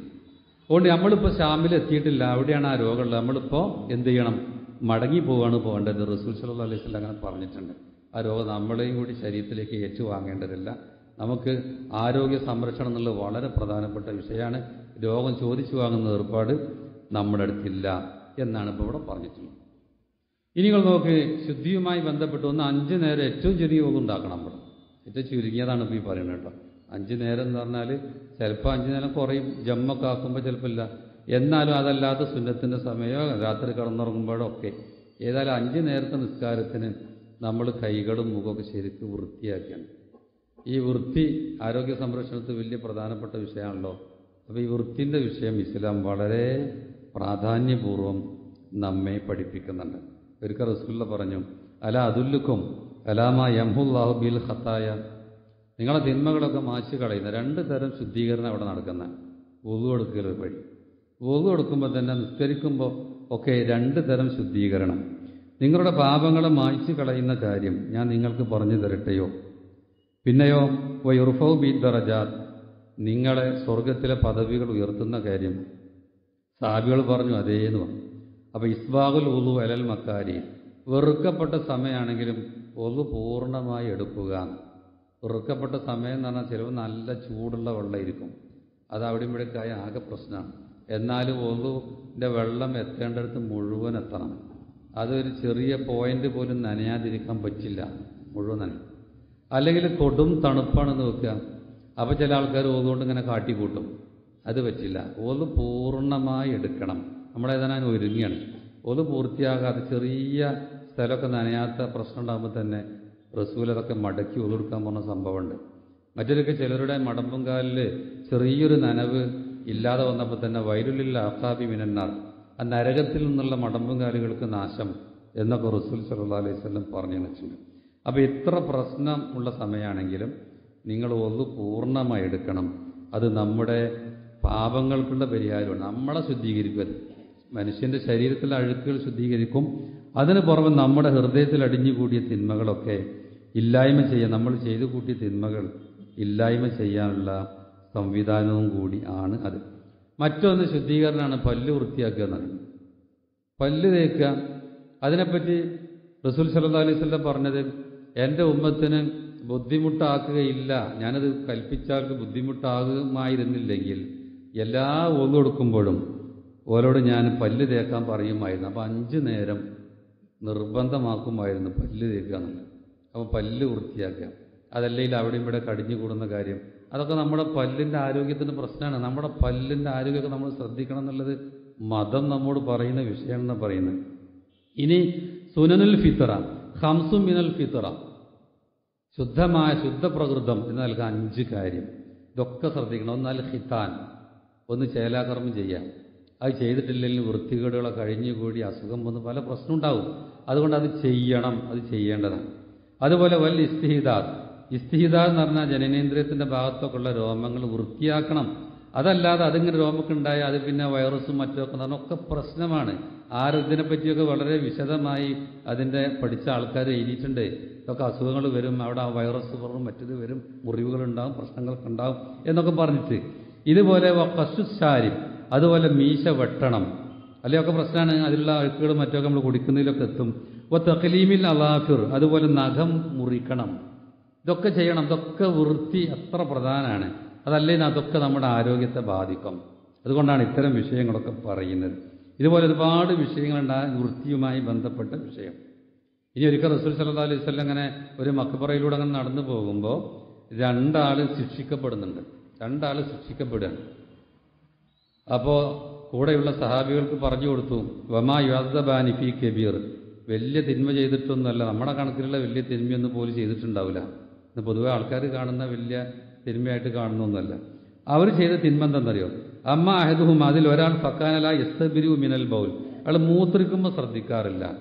അതുകൊണ്ട് നമ്മളിപ്പോൾ ഷാമിൽ എത്തിയിട്ടില്ല. അവിടെയാണ് ആ രോഗമുള്ളത്. നമ്മളിപ്പോൾ എന്ത് ചെയ്യണം? മടങ്ങി പോവാണ് പോകേണ്ടത്. റസൂൽ സല്ലല്ലാഹു അലൈഹി വസല്ലം അങ്ങനെ പറഞ്ഞിട്ടുണ്ട്. ആ രോഗം നമ്മളെയും കൂടി ശരീരത്തിലേക്ക് ഏറ്റുവാങ്ങേണ്ടതില്ല. നമുക്ക് ആരോഗ്യ സംരക്ഷണം എന്നുള്ളത് വളരെ പ്രധാനപ്പെട്ട വിഷയമാണ്. രോഗം ചോദിച്ചു വാങ്ങുന്ന ഏർപ്പാട് നമ്മുടെ അടുത്തില്ല എന്നാണ് ഇപ്പോൾ ഇവിടെ പറഞ്ഞിട്ടുള്ളത്. ഇനി നിങ്ങൾ നോക്ക് ശുദ്ധിയുമായി ബന്ധപ്പെട്ട് ഒന്ന് അഞ്ച് നേരം ഏറ്റവും ചെറിയ യോഗം ഉണ്ടാക്കണം നമ്മൾ. ഏറ്റവും ചുരുങ്ങിയതാണ് ഇപ്പോൾ ഈ പറയുന്നത് കേട്ടോ. അഞ്ച് നേരം എന്ന് പറഞ്ഞാൽ ചിലപ്പോൾ അഞ്ച് നേരം കുറയും ജമ്മൊക്കെ ആക്കുമ്പോൾ ചിലപ്പോൾ ഇല്ല. എന്നാലും അതല്ലാത്ത സുന്നത്തിന്റെ സമയമോ രാത്രി കിടന്നുറങ്ങുമ്പോഴോ ഒക്കെ ഏതായാലും അഞ്ച് നേരത്തെ നിസ്കാരത്തിന് നമ്മൾ കൈകളും മുഖമൊക്കെ ശരിക്കും വൃത്തിയാക്കിയാണ്. ഈ വൃത്തി ആരോഗ്യ സംരക്ഷണത്തിൽ വലിയ പ്രധാനപ്പെട്ട വിഷയമാണല്ലോ. അപ്പോൾ ഈ വൃത്തിന്റെ വിഷയം ഇസ്ലാം വളരെ പ്രാധാന്യപൂർവം നമ്മെ പഠിപ്പിക്കുന്നുണ്ട്. ഒരിക്കൽ റസൂല്ല പറഞ്ഞു അല അതുല്ലുക്കും അലാമ യംഹുല്ലാഹു ബിൽ ഖത്തായ. നിങ്ങളെ തിന്മകളൊക്കെ മാച്ചു കളയുന്ന രണ്ട് തരം ശുദ്ധീകരണം അവിടെ നടക്കുന്ന ഒതു കൊടുക്കൽ വഴി. ഒതു കൊടുക്കുമ്പോൾ തന്നെ നിസ്കരിക്കുമ്പോൾ ഒക്കെ രണ്ട് തരം ശുദ്ധീകരണം. നിങ്ങളുടെ പാപങ്ങളെ മായ്ച്ചു കളയുന്ന കാര്യം ഞാൻ നിങ്ങൾക്ക് പറഞ്ഞു തരട്ടെയോ? പിന്നെയോ വയുർഫൗ ബി നിങ്ങളെ സ്വർഗത്തിലെ പദവികൾ ഉയർത്തുന്ന കാര്യം സാബികൾ പറഞ്ഞു അതേ എന്ന് പറഞ്ഞു. അപ്പോൾ ഇസ്ബാഹുൽ ഉളു അലൽ മക്കാരി വെറുക്കപ്പെട്ട സമയമാണെങ്കിലും ഒതു പൂർണമായി എടുക്കുക. വെറുക്കപ്പെട്ട സമയം എന്ന് പറഞ്ഞാൽ ചിലവ് നല്ല ചൂടുള്ള വെള്ളമായിരിക്കും. അത് അവിടെ ഇവിടേക്കായ ആകെ പ്രശ്നമാണ്. എന്നാലും ഒതുവിന്റെ വെള്ളം എത്തേണ്ടടുത്ത് മുഴുവൻ എത്തണം. അതൊരു ചെറിയ പോയിന്റ് പോലും നനയാതിരിക്കാൻ പറ്റില്ല. മുഴുവൻ നനയും. അല്ലെങ്കിൽ കൊടും തണുപ്പാണെന്ന് വെക്കുക. അപ്പോൾ ചില ആൾക്കാർ ഓതുകൊണ്ട് ഇങ്ങനെ കാട്ടിക്കൂട്ടും. അത് പറ്റില്ല. ഓത് പൂർണമായി എടുക്കണം. നമ്മളേതാനും ഒരുങ്ങിയാണ്. ഓത് പൂർത്തിയാകാതെ ചെറിയ സ്ഥലമൊക്കെ നനയാത്ത പ്രശ്നം ഉണ്ടാകുമ്പോൾ തന്നെ റസൂൽ അതൊക്കെ മടക്കി ഒതുകൊടുക്കാൻ പോകുന്ന സംഭവമുണ്ട്. മറ്റൊരൊക്കെ ചിലരുടെ മടമ്പും കാലിൽ ചെറിയൊരു നനവ് ഇല്ലാതെ വന്നപ്പോൾ തന്നെ വൈരുലില്ല അഫാബി മിനന്നാർ ആ നരകത്തിൽ നിന്നുള്ള മടമ്പും കാലുകൾക്ക് നാശം എന്നൊക്കെ റസൂൽ സല്ലാ അലൈഹി സ്വലം പറഞ്ഞു വെച്ചിട്ടുണ്ട് അപ്പോൾ ഇത്ര പ്രശ്നം ഉള്ള സമയമാണെങ്കിലും നിങ്ങൾ ഒന്ന് പൂർണമായി എടുക്കണം. അത് നമ്മുടെ പാപങ്ങൾക്കുള്ള പരിഹാരമാണ്. നമ്മളെ ശുദ്ധീകരിക്കരുത് മനുഷ്യന്റെ ശരീരത്തിലെ അഴുക്കുകൾ ശുദ്ധീകരിക്കും. അതിന് പുറമെ നമ്മുടെ ഹൃദയത്തിൽ അടിഞ്ഞുകൂടിയ തിന്മകളൊക്കെ ഇല്ലായ്മ ചെയ്യാൻ നമ്മൾ ചെയ്തു കൂട്ടിയ തിന്മകൾ ഇല്ലായ്മ ചെയ്യാനുള്ള സംവിധാനവും കൂടി ആണ് അത്. മറ്റൊന്ന് ശുദ്ധീകരണമാണ് പല്ല് വൃത്തിയാക്കുക എന്നത് പല്ല് തേക്കുക. അതിനെപ്പറ്റി റസൂൽ സല്ലാ അലൈഹി സ്വല്ലം പറഞ്ഞത് എന്റെ ഉമ്മത്തിന് ബുദ്ധിമുട്ടാക്കുകയില്ല. ഞാനത് കൽപ്പിച്ചാൾക്ക് ബുദ്ധിമുട്ടാകുമായിരുന്നില്ലെങ്കിൽ എല്ലാ ഒന്നു കൊടുക്കുമ്പോഴും ഓരോട് ഞാൻ പല്ല് തേക്കാൻ പറയുമായിരുന്നു. അപ്പോൾ അഞ്ച് നേരം നിർബന്ധമാക്കുമായിരുന്നു പല്ല് തേക്കുക എന്നുള്ളത്. അപ്പോൾ പല്ല് വൃത്തിയാക്കുക. അതല്ലെങ്കിൽ അവിടെ ഇവിടെ കടിഞ്ഞു കൂടുന്ന കാര്യം. അതൊക്കെ നമ്മുടെ പല്ലിന്റെ ആരോഗ്യത്തിന്റെ പ്രശ്നമാണ്. നമ്മുടെ പല്ലിന്റെ ആരോഗ്യമൊക്കെ നമ്മൾ ശ്രദ്ധിക്കണം എന്നുള്ളത് മതം നമ്മോട് പറയുന്ന വിഷയമാണെന്ന് പറയുന്നത്. ഇനി സുനനുൽ ഫിത്തറ. ഹംസു മിനൽ ഫിത്തറ ശുദ്ധമായ ശുദ്ധപ്രകൃതം എന്ന് നൽകാൻ അഞ്ച് കാര്യം. ഇതൊക്കെ ശ്രദ്ധിക്കണം. ഒന്നാൽ ഹിത്താൻ. ഒന്ന് ചേലാകർമ്മം ചെയ്യാം അത് ചെയ്തിട്ടില്ലെങ്കിൽ വൃത്തികേടുകളെ കഴിഞ്ഞുകൂടി അസുഖം വന്ന് പല പ്രശ്നം ഉണ്ടാവും അതുകൊണ്ട് അത് ചെയ്യണം. അത് ചെയ്യേണ്ടതാണ്. അതുപോലെ വൽ ഇസ്തിഹിദാദ്. ഇസ്തിഹിദാദ് എന്ന് പറഞ്ഞാൽ ജനനേന്ദ്രിയത്തിന്റെ ഭാഗത്തൊക്കെയുള്ള രോമങ്ങൾ വൃത്തിയാക്കണം. അതല്ലാതെ അതിങ്ങനെ രോമക്കുണ്ടായ അത് പിന്നെ വൈറസും മറ്റൊക്കെ ഒക്കെ പ്രശ്നമാണ്. ആരോഗ്യത്തിനെ പറ്റിയൊക്കെ വളരെ വിശദമായി അതിന്റെ പഠിച്ച ആൾക്കാർ എഴുതിയിട്ടുണ്ട്. ഇതൊക്കെ അസുഖങ്ങൾ വരും അവിടെ ആ വൈറസ് വരും മറ്റത് വരും മുറിവുകളുണ്ടാവും പ്രശ്നങ്ങളൊക്കെ ഉണ്ടാകും എന്നൊക്കെ പറഞ്ഞിട്ട്. ഇതുപോലെ കശുസാരി അതുപോലെ മീശ വെട്ടണം. അല്ലെയൊക്കെ പ്രശ്നമാണ്. അതിലുള്ള അഴുക്കുകൾ മറ്റൊക്കെ നമ്മൾ കുടിക്കുന്നതിലൊക്കെ എത്തും. അപ്പോൾ തെക്കലീമിൽ അലാഫിർ അതുപോലെ നഖം മുറിക്കണം. ഇതൊക്കെ ചെയ്യണം. ഇതൊക്കെ വൃത്തി അത്ര പ്രധാനമാണ്. അതല്ലെങ്കിൽ അതൊക്കെ നമ്മുടെ ആരോഗ്യത്തെ ബാധിക്കും. അതുകൊണ്ടാണ് ഇത്തരം വിഷയങ്ങളൊക്കെ പറയുന്നത്. ഇതുപോലെ ഒരുപാട് വിഷയങ്ങളുണ്ട് ആ വൃത്തിയുമായി ബന്ധപ്പെട്ട വിഷയം. ഇനി ഒരിക്കൽ റസൂൽ സല്ലാ അലൈഹി സ്വല്ലം അങ്ങനെ ഒരു മക്കപ്പുറയിലൂടെ അങ്ങനെ നടന്നു പോകുമ്പോൾ രണ്ടാൾ ശിക്ഷിക്കപ്പെടുന്നുണ്ട്. രണ്ടാൾ ശിക്ഷിക്കപ്പെടുകയാണ്. അപ്പോൾ കൂടെയുള്ള സഹാബികൾക്ക് പറഞ്ഞു കൊടുത്തു വമാ യുദ്ദബാനി ഫി കബീർ. വലിയ തിന്മ ചെയ്തിട്ടൊന്നുമല്ല. നമ്മുടെ കണക്കിലുള്ള വലിയ തിന്മയൊന്നും പോലും ചെയ്തിട്ടുണ്ടാവില്ല. പൊതുവെ ആൾക്കാർ കാണുന്ന വലിയ തിന്മയായിട്ട് കാണുന്നൊന്നുമല്ല അവർ ചെയ്ത തിന്മ എന്താണെന്നറിയോ അമ്മ അഹദുഹും അതിൽ ഒരാൾ ഫക്കാനല എസ്തബിരു മിനൽ ബൗൽ. അയാൾ മൂത്രിക്കുമ്പോൾ ശ്രദ്ധിക്കാറില്ല.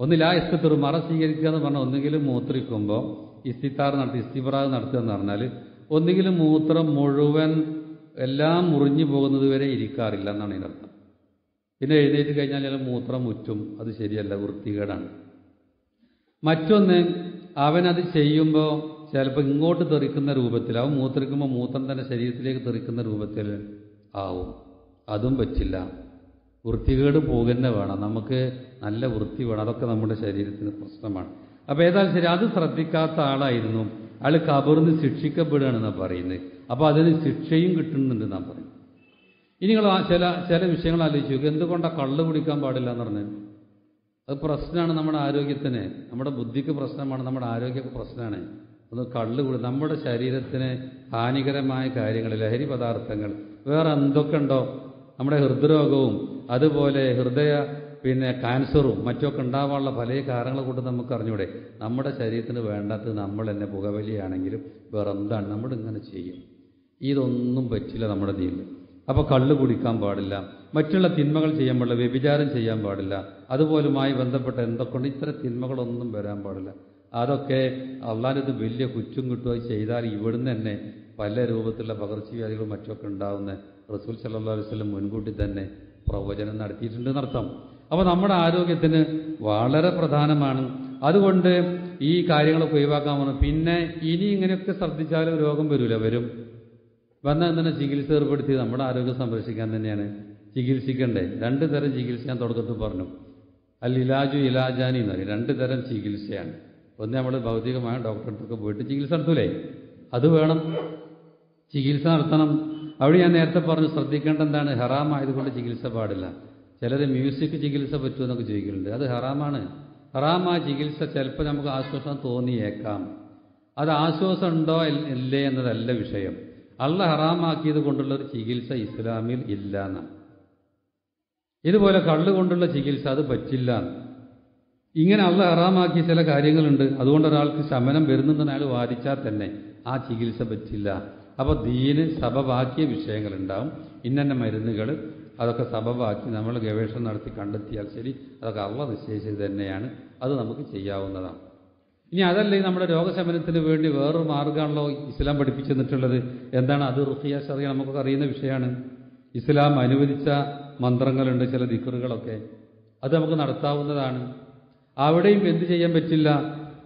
ഒന്നില്ല ഇസ്തിർ മറ സ്വീകരിക്കുക എന്ന് പറഞ്ഞാൽ ഒന്നുകിലും മൂത്രിക്കുമ്പോൾ ഇസ്തിത്താർ നടത്തി ഇസ്തിബ്രാഗ് നടത്തുക എന്ന് പറഞ്ഞാൽ ഒന്നുകിലും മൂത്രം മുഴുവൻ എല്ലാം മുറിഞ്ഞു പോകുന്നത് വരെ ഇരിക്കാറില്ല എന്നാണ് ഇതിനർത്ഥം. പിന്നെ എഴുന്നേറ്റ് കഴിഞ്ഞാൽ ചില മൂത്രം മുറ്റും അത് ശരിയല്ല വൃത്തികേടാണ്. മറ്റൊന്ന് അവനത് ചെയ്യുമ്പോൾ ചിലപ്പോൾ ഇങ്ങോട്ട് തെറിക്കുന്ന രൂപത്തിലാവും മൂത്രിക്കുമ്പോൾ മൂത്രം തന്നെ ശരീരത്തിലേക്ക് തെറിക്കുന്ന രൂപത്തിൽ ആവും. അതും പറ്റില്ല. വൃത്തികേട് പോകുന്ന വേണം. നമുക്ക് നല്ല വൃത്തി വേണം. അതൊക്കെ നമ്മുടെ ശരീരത്തിന് പ്രശ്നമാണ്. അപ്പോൾ ഏതായാലും ശരി അത് ശ്രദ്ധിക്കാത്ത ആളായിരുന്നു. അയാൾ കബറിന്ന് ശിക്ഷിക്കപ്പെടുകയാണെന്നാണ് പറയുന്നത്. അപ്പോൾ അതിന് ശിക്ഷയും കിട്ടുന്നുണ്ട് നാം പറയും ഇനി നിങ്ങൾ ചില ചില വിഷയങ്ങൾ ആലോചിച്ച് എന്തുകൊണ്ടാണ് കള്ള് കുടിക്കാൻ പാടില്ല എന്ന് പറഞ്ഞത്? അത് പ്രശ്നമാണ് നമ്മുടെ ആരോഗ്യത്തിന്. നമ്മുടെ ബുദ്ധിക്ക് പ്രശ്നമാണ് നമ്മുടെ ആരോഗ്യക്ക് പ്രശ്നമാണ്. ഒന്ന് കള്ള് കുടി നമ്മുടെ ശരീരത്തിന് ഹാനികരമായ കാര്യങ്ങൾ ലഹരി പദാർത്ഥങ്ങൾ വേറെ എന്തൊക്കെ ഉണ്ടോ നമ്മുടെ ഹൃദ്രോഗവും അതുപോലെ ഹൃദയ പിന്നെ ക്യാൻസറും മറ്റൊക്കെ ഉണ്ടാവാനുള്ള പല കാരണങ്ങൾ കൊണ്ട് നമുക്ക് അറിഞ്ഞൂടെ. നമ്മുടെ ശരീരത്തിന് വേണ്ടാത്തത് നമ്മൾ തന്നെ പുകവലിയാണെങ്കിലും വേറെ എന്താണ് നമ്മൾ ഇങ്ങനെ ചെയ്യും. ഇതൊന്നും പറ്റില്ല നമ്മുടെ നീൽ അപ്പോൾ കള്ള് കുടിക്കാൻ പാടില്ല മറ്റുള്ള തിന്മകൾ ചെയ്യാൻ പാടില്ല വ്യഭിചാരം ചെയ്യാൻ പാടില്ല അതുപോലുമായി ബന്ധപ്പെട്ട എന്തൊക്കെയുണ്ട് ഇത്തരം തിന്മകളൊന്നും വരാൻ പാടില്ല. അതൊക്കെ അള്ളാഹിനത് വലിയ കുറ്റും കിട്ടുക ചെയ്താൽ ഇവിടുന്ന് തന്നെ പല രൂപത്തിലുള്ള പകർച്ചവ്യാധികളും മറ്റുമൊക്കെ ഉണ്ടാകുന്ന റസൂൽ സല്ലാ വസ്ലം മുൻകൂട്ടി തന്നെ പ്രവചനം നടത്തിയിട്ടുണ്ട് എന്നർത്ഥം. അപ്പോൾ നമ്മുടെ ആരോഗ്യത്തിന് വളരെ പ്രധാനമാണ്. അതുകൊണ്ട് ഈ കാര്യങ്ങളൊക്കെ ഒഴിവാക്കാൻ പറഞ്ഞു പിന്നെ ഇനി ഇങ്ങനെയൊക്കെ ശ്രദ്ധിച്ചാലും രോഗം വരില്ല വരും. വന്നാൽ തന്നെ ചികിത്സ ഏർപ്പെടുത്തി നമ്മുടെ ആരോഗ്യം സംരക്ഷിക്കാൻ തന്നെയാണ്. ചികിത്സിക്കണ്ടേ? രണ്ട് തരം ചികിത്സ ഞാൻ തുടക്കത്തിൽ പറഞ്ഞു. അൽ ഇലാജു ഇലാജാനി എന്ന് പറയും. രണ്ട് തരം ചികിത്സയാണ്. ഒന്ന് നമ്മൾ ഭൗതികമായ ഡോക്ടർക്ക് പോയിട്ട് ചികിത്സ നടത്തൂലേ? അത് വേണം. ചികിത്സ നടത്തണം. അവിടെ ഞാൻ നേരത്തെ പറഞ്ഞു ശ്രദ്ധിക്കേണ്ട എന്താണ് ഹറാമായതുകൊണ്ട് ചികിത്സ പാടില്ല. ചിലർ മ്യൂസിക് ചികിത്സ പറ്റുമെന്നൊക്കെ ചോദിക്കുന്നുണ്ട് അത് ഹറാമാണ്. ഹറാമായ ചികിത്സ ചിലപ്പോൾ നമുക്ക് ആശ്വാസം തോന്നിയേക്കാം. അത് ആശ്വാസം ഉണ്ടോ ഇല്ലേ എന്നതല്ല വിഷയം. അള്ള ഹറാമാക്കിയത് കൊണ്ടുള്ള ഒരു ചികിത്സ ഇസ്ലാമിൽ ഇല്ല എന്നാണ് ഇതുപോലെ കള്ളുകൊണ്ടുള്ള ചികിത്സ അത് പറ്റില്ല. ഇങ്ങനെ അള്ള ഹറാമാക്കിയ ചില കാര്യങ്ങളുണ്ട്. അതുകൊണ്ട് ഒരാൾക്ക് ശമനം വരുന്നുണ്ടെന്ന് അയാൾ വാദിച്ചാൽ തന്നെ ആ ചികിത്സ പറ്റില്ല. അപ്പോൾ ദീന് സബബാക്കിയ വിഷയങ്ങളുണ്ടാവും. ഇന്നെ മരുന്നുകൾ അതൊക്കെ സബബാക്കി നമ്മൾ ഗവേഷണം നടത്തി കണ്ടെത്തിയാൽ ശരി. അതൊക്കെ അള്ള നിശ്ചയിച്ചത് തന്നെയാണ്. അത് നമുക്ക് ചെയ്യാവുന്നതാണ്. ഇനി അതല്ലേ നമ്മുടെ രോഗശമനത്തിന് വേണ്ടി വേറൊരു മാർഗമാണല്ലോ ഇസ്ലാം പഠിപ്പിച്ചു തന്നിട്ടുള്ളത് എന്താണ്? അത് റുഖിയ ഷറിയ നമുക്കൊക്കെ അറിയുന്ന വിഷയമാണ്. ഇസ്ലാം അനുവദിച്ച മന്ത്രങ്ങളുണ്ട് ചില ദിക്കറുകളൊക്കെ അത് നമുക്ക് നടത്താവുന്നതാണ്. അവിടെയും എന്ത് ചെയ്യാൻ പറ്റില്ല?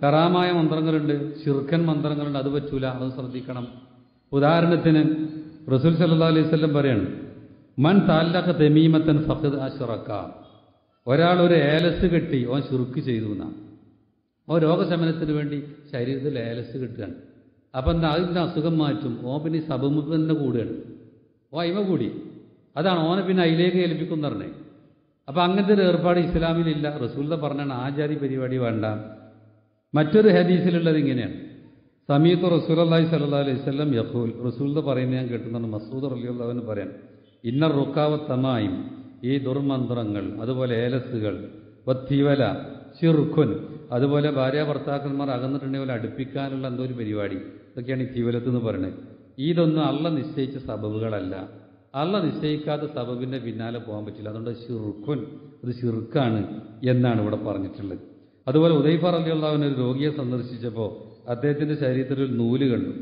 കറാമായ മന്ത്രങ്ങളുണ്ട് ചിർക്കൻ മന്ത്രങ്ങളുണ്ട് അത് പറ്റൂല അത് ശ്രദ്ധിക്കണം. ഉദാഹരണത്തിന് റസൂൽ സല്ലാ അലൈഹി സ്വല്ലം പറയാണ് മൻ താലഖ തെമീമത്തൻ ഫഖദ് അഷറക്ക ഒരാൾ ഒരു ഏലസ് കെട്ടി ഓൻ ശുറുക്ക് ചെയ്തു എന്നാണ് ഓ രോഗശമനത്തിന് വേണ്ടി ശരീരത്തിൽ ഏലസ് കെട്ടുകയാണ്. അപ്പം എന്താ അതിന്റെ അസുഖം മാറ്റും? ഓ പിന്നെ സബമുഖം തന്നെ കൂടുകയാണ് ഓ അയിമ കൂടി. അതാണ് ഓനെ പിന്നെ അതിലേക്ക് ഏൽപ്പിക്കും എന്ന് പറഞ്ഞേ. അപ്പം അങ്ങനത്തെ ഒരു ഏർപ്പാട് ഇസ്ലാമിലില്ല. റസൂല പറഞ്ഞാണ് ആചാരി പരിപാടി വേണ്ട. മറ്റൊരു ഹദീസിലുള്ളത് ഇങ്ങനെയാണ്. സമീത്ത് റസൂൽ അള്ളാഹി സല്ലാ അലൈഹി സ്വലം യഹൂൽ റസൂൽ പറയുന്നത് ഞാൻ കേട്ടുന്നുണ്ട് മസൂദ് അലിയുള്ളവന് പറയാൻ ഇന്നർ റുക്കാവത്തമായും ഈ ദുർമന്ത്രങ്ങൾ അതുപോലെ ഏലസുകൾ വത്തിവല ചിർഖുൻ അതുപോലെ ഭാര്യ ഭർത്താക്കന്മാർ അകന്നിട്ടുണ്ടെങ്കിൽ അടുപ്പിക്കാനുള്ള എന്തോ ഒരു പരിപാടി. ഇതൊക്കെയാണ് ഈ തീവലത്ത് എന്ന് പറയുന്നത്. ഇതൊന്നും അള്ള നിശ്ചയിച്ച സബബുകളല്ല. അള്ള നിശ്ചയിക്കാത്ത സബബിന്റെ പിന്നാലെ പോകാൻ പറ്റില്ല. അതുകൊണ്ട് ഷിർഖുൻ അത് ഷിർക്കാണ് എന്നാണ് ഇവിടെ പറഞ്ഞിട്ടുള്ളത്. അതുപോലെ ഉദയ്ഫർ അലി അള്ളാഹുവിന് ഒരു രോഗിയെ സന്ദർശിച്ചപ്പോൾ അദ്ദേഹത്തിന്റെ ശരീരത്തിൽ ഒരു നൂൽ കണ്ടു.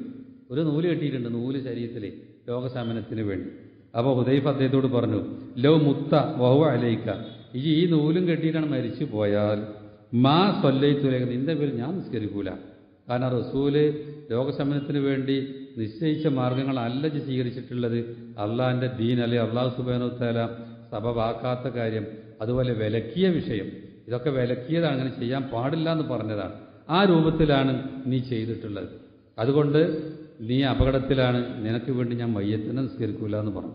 ഒരു നൂൽ കെട്ടിയിട്ടുണ്ട് നൂൽ ശരീരത്തിലെ രോഗശമനത്തിന് വേണ്ടി. അപ്പോൾ ഹുദൈഫ് അദ്ദേഹത്തോട് പറഞ്ഞു ലോ മുത്ത വഹു അലയിക്ക ഈ ഈ നൂലും കെട്ടിയിട്ടാണ് മരിച്ചു പോയാൽ മാ സൊല്ലയിത്തുലേക്ക് നിന്റെ പേരിൽ ഞാൻ നിസ്കരിക്കൂല. കാരണം റസൂൽ രോഗശമനത്തിന് വേണ്ടി നിശ്ചയിച്ച മാർഗങ്ങളല്ല സ്വീകരിച്ചിട്ടുള്ളത് അള്ളാഹിന്റെ ദീൻ അല്ലെ? അള്ളാഹു സുബാനുത്താല സഭവാക്കാത്ത കാര്യം അതുപോലെ വിലക്കിയ വിഷയം. ഇതൊക്കെ വിലക്കിയതാണ്. അങ്ങനെ ചെയ്യാൻ പാടില്ല എന്ന് പറഞ്ഞതാണ്. ആ രൂപത്തിലാണ് നീ ചെയ്തിട്ടുള്ളത്. അതുകൊണ്ട് നീ അപകടത്തിലാണ്. നിനക്ക് വേണ്ടി ഞാൻ മയ്യത്തിനെ നിസ്കരിക്കൂല എന്ന് പറഞ്ഞു.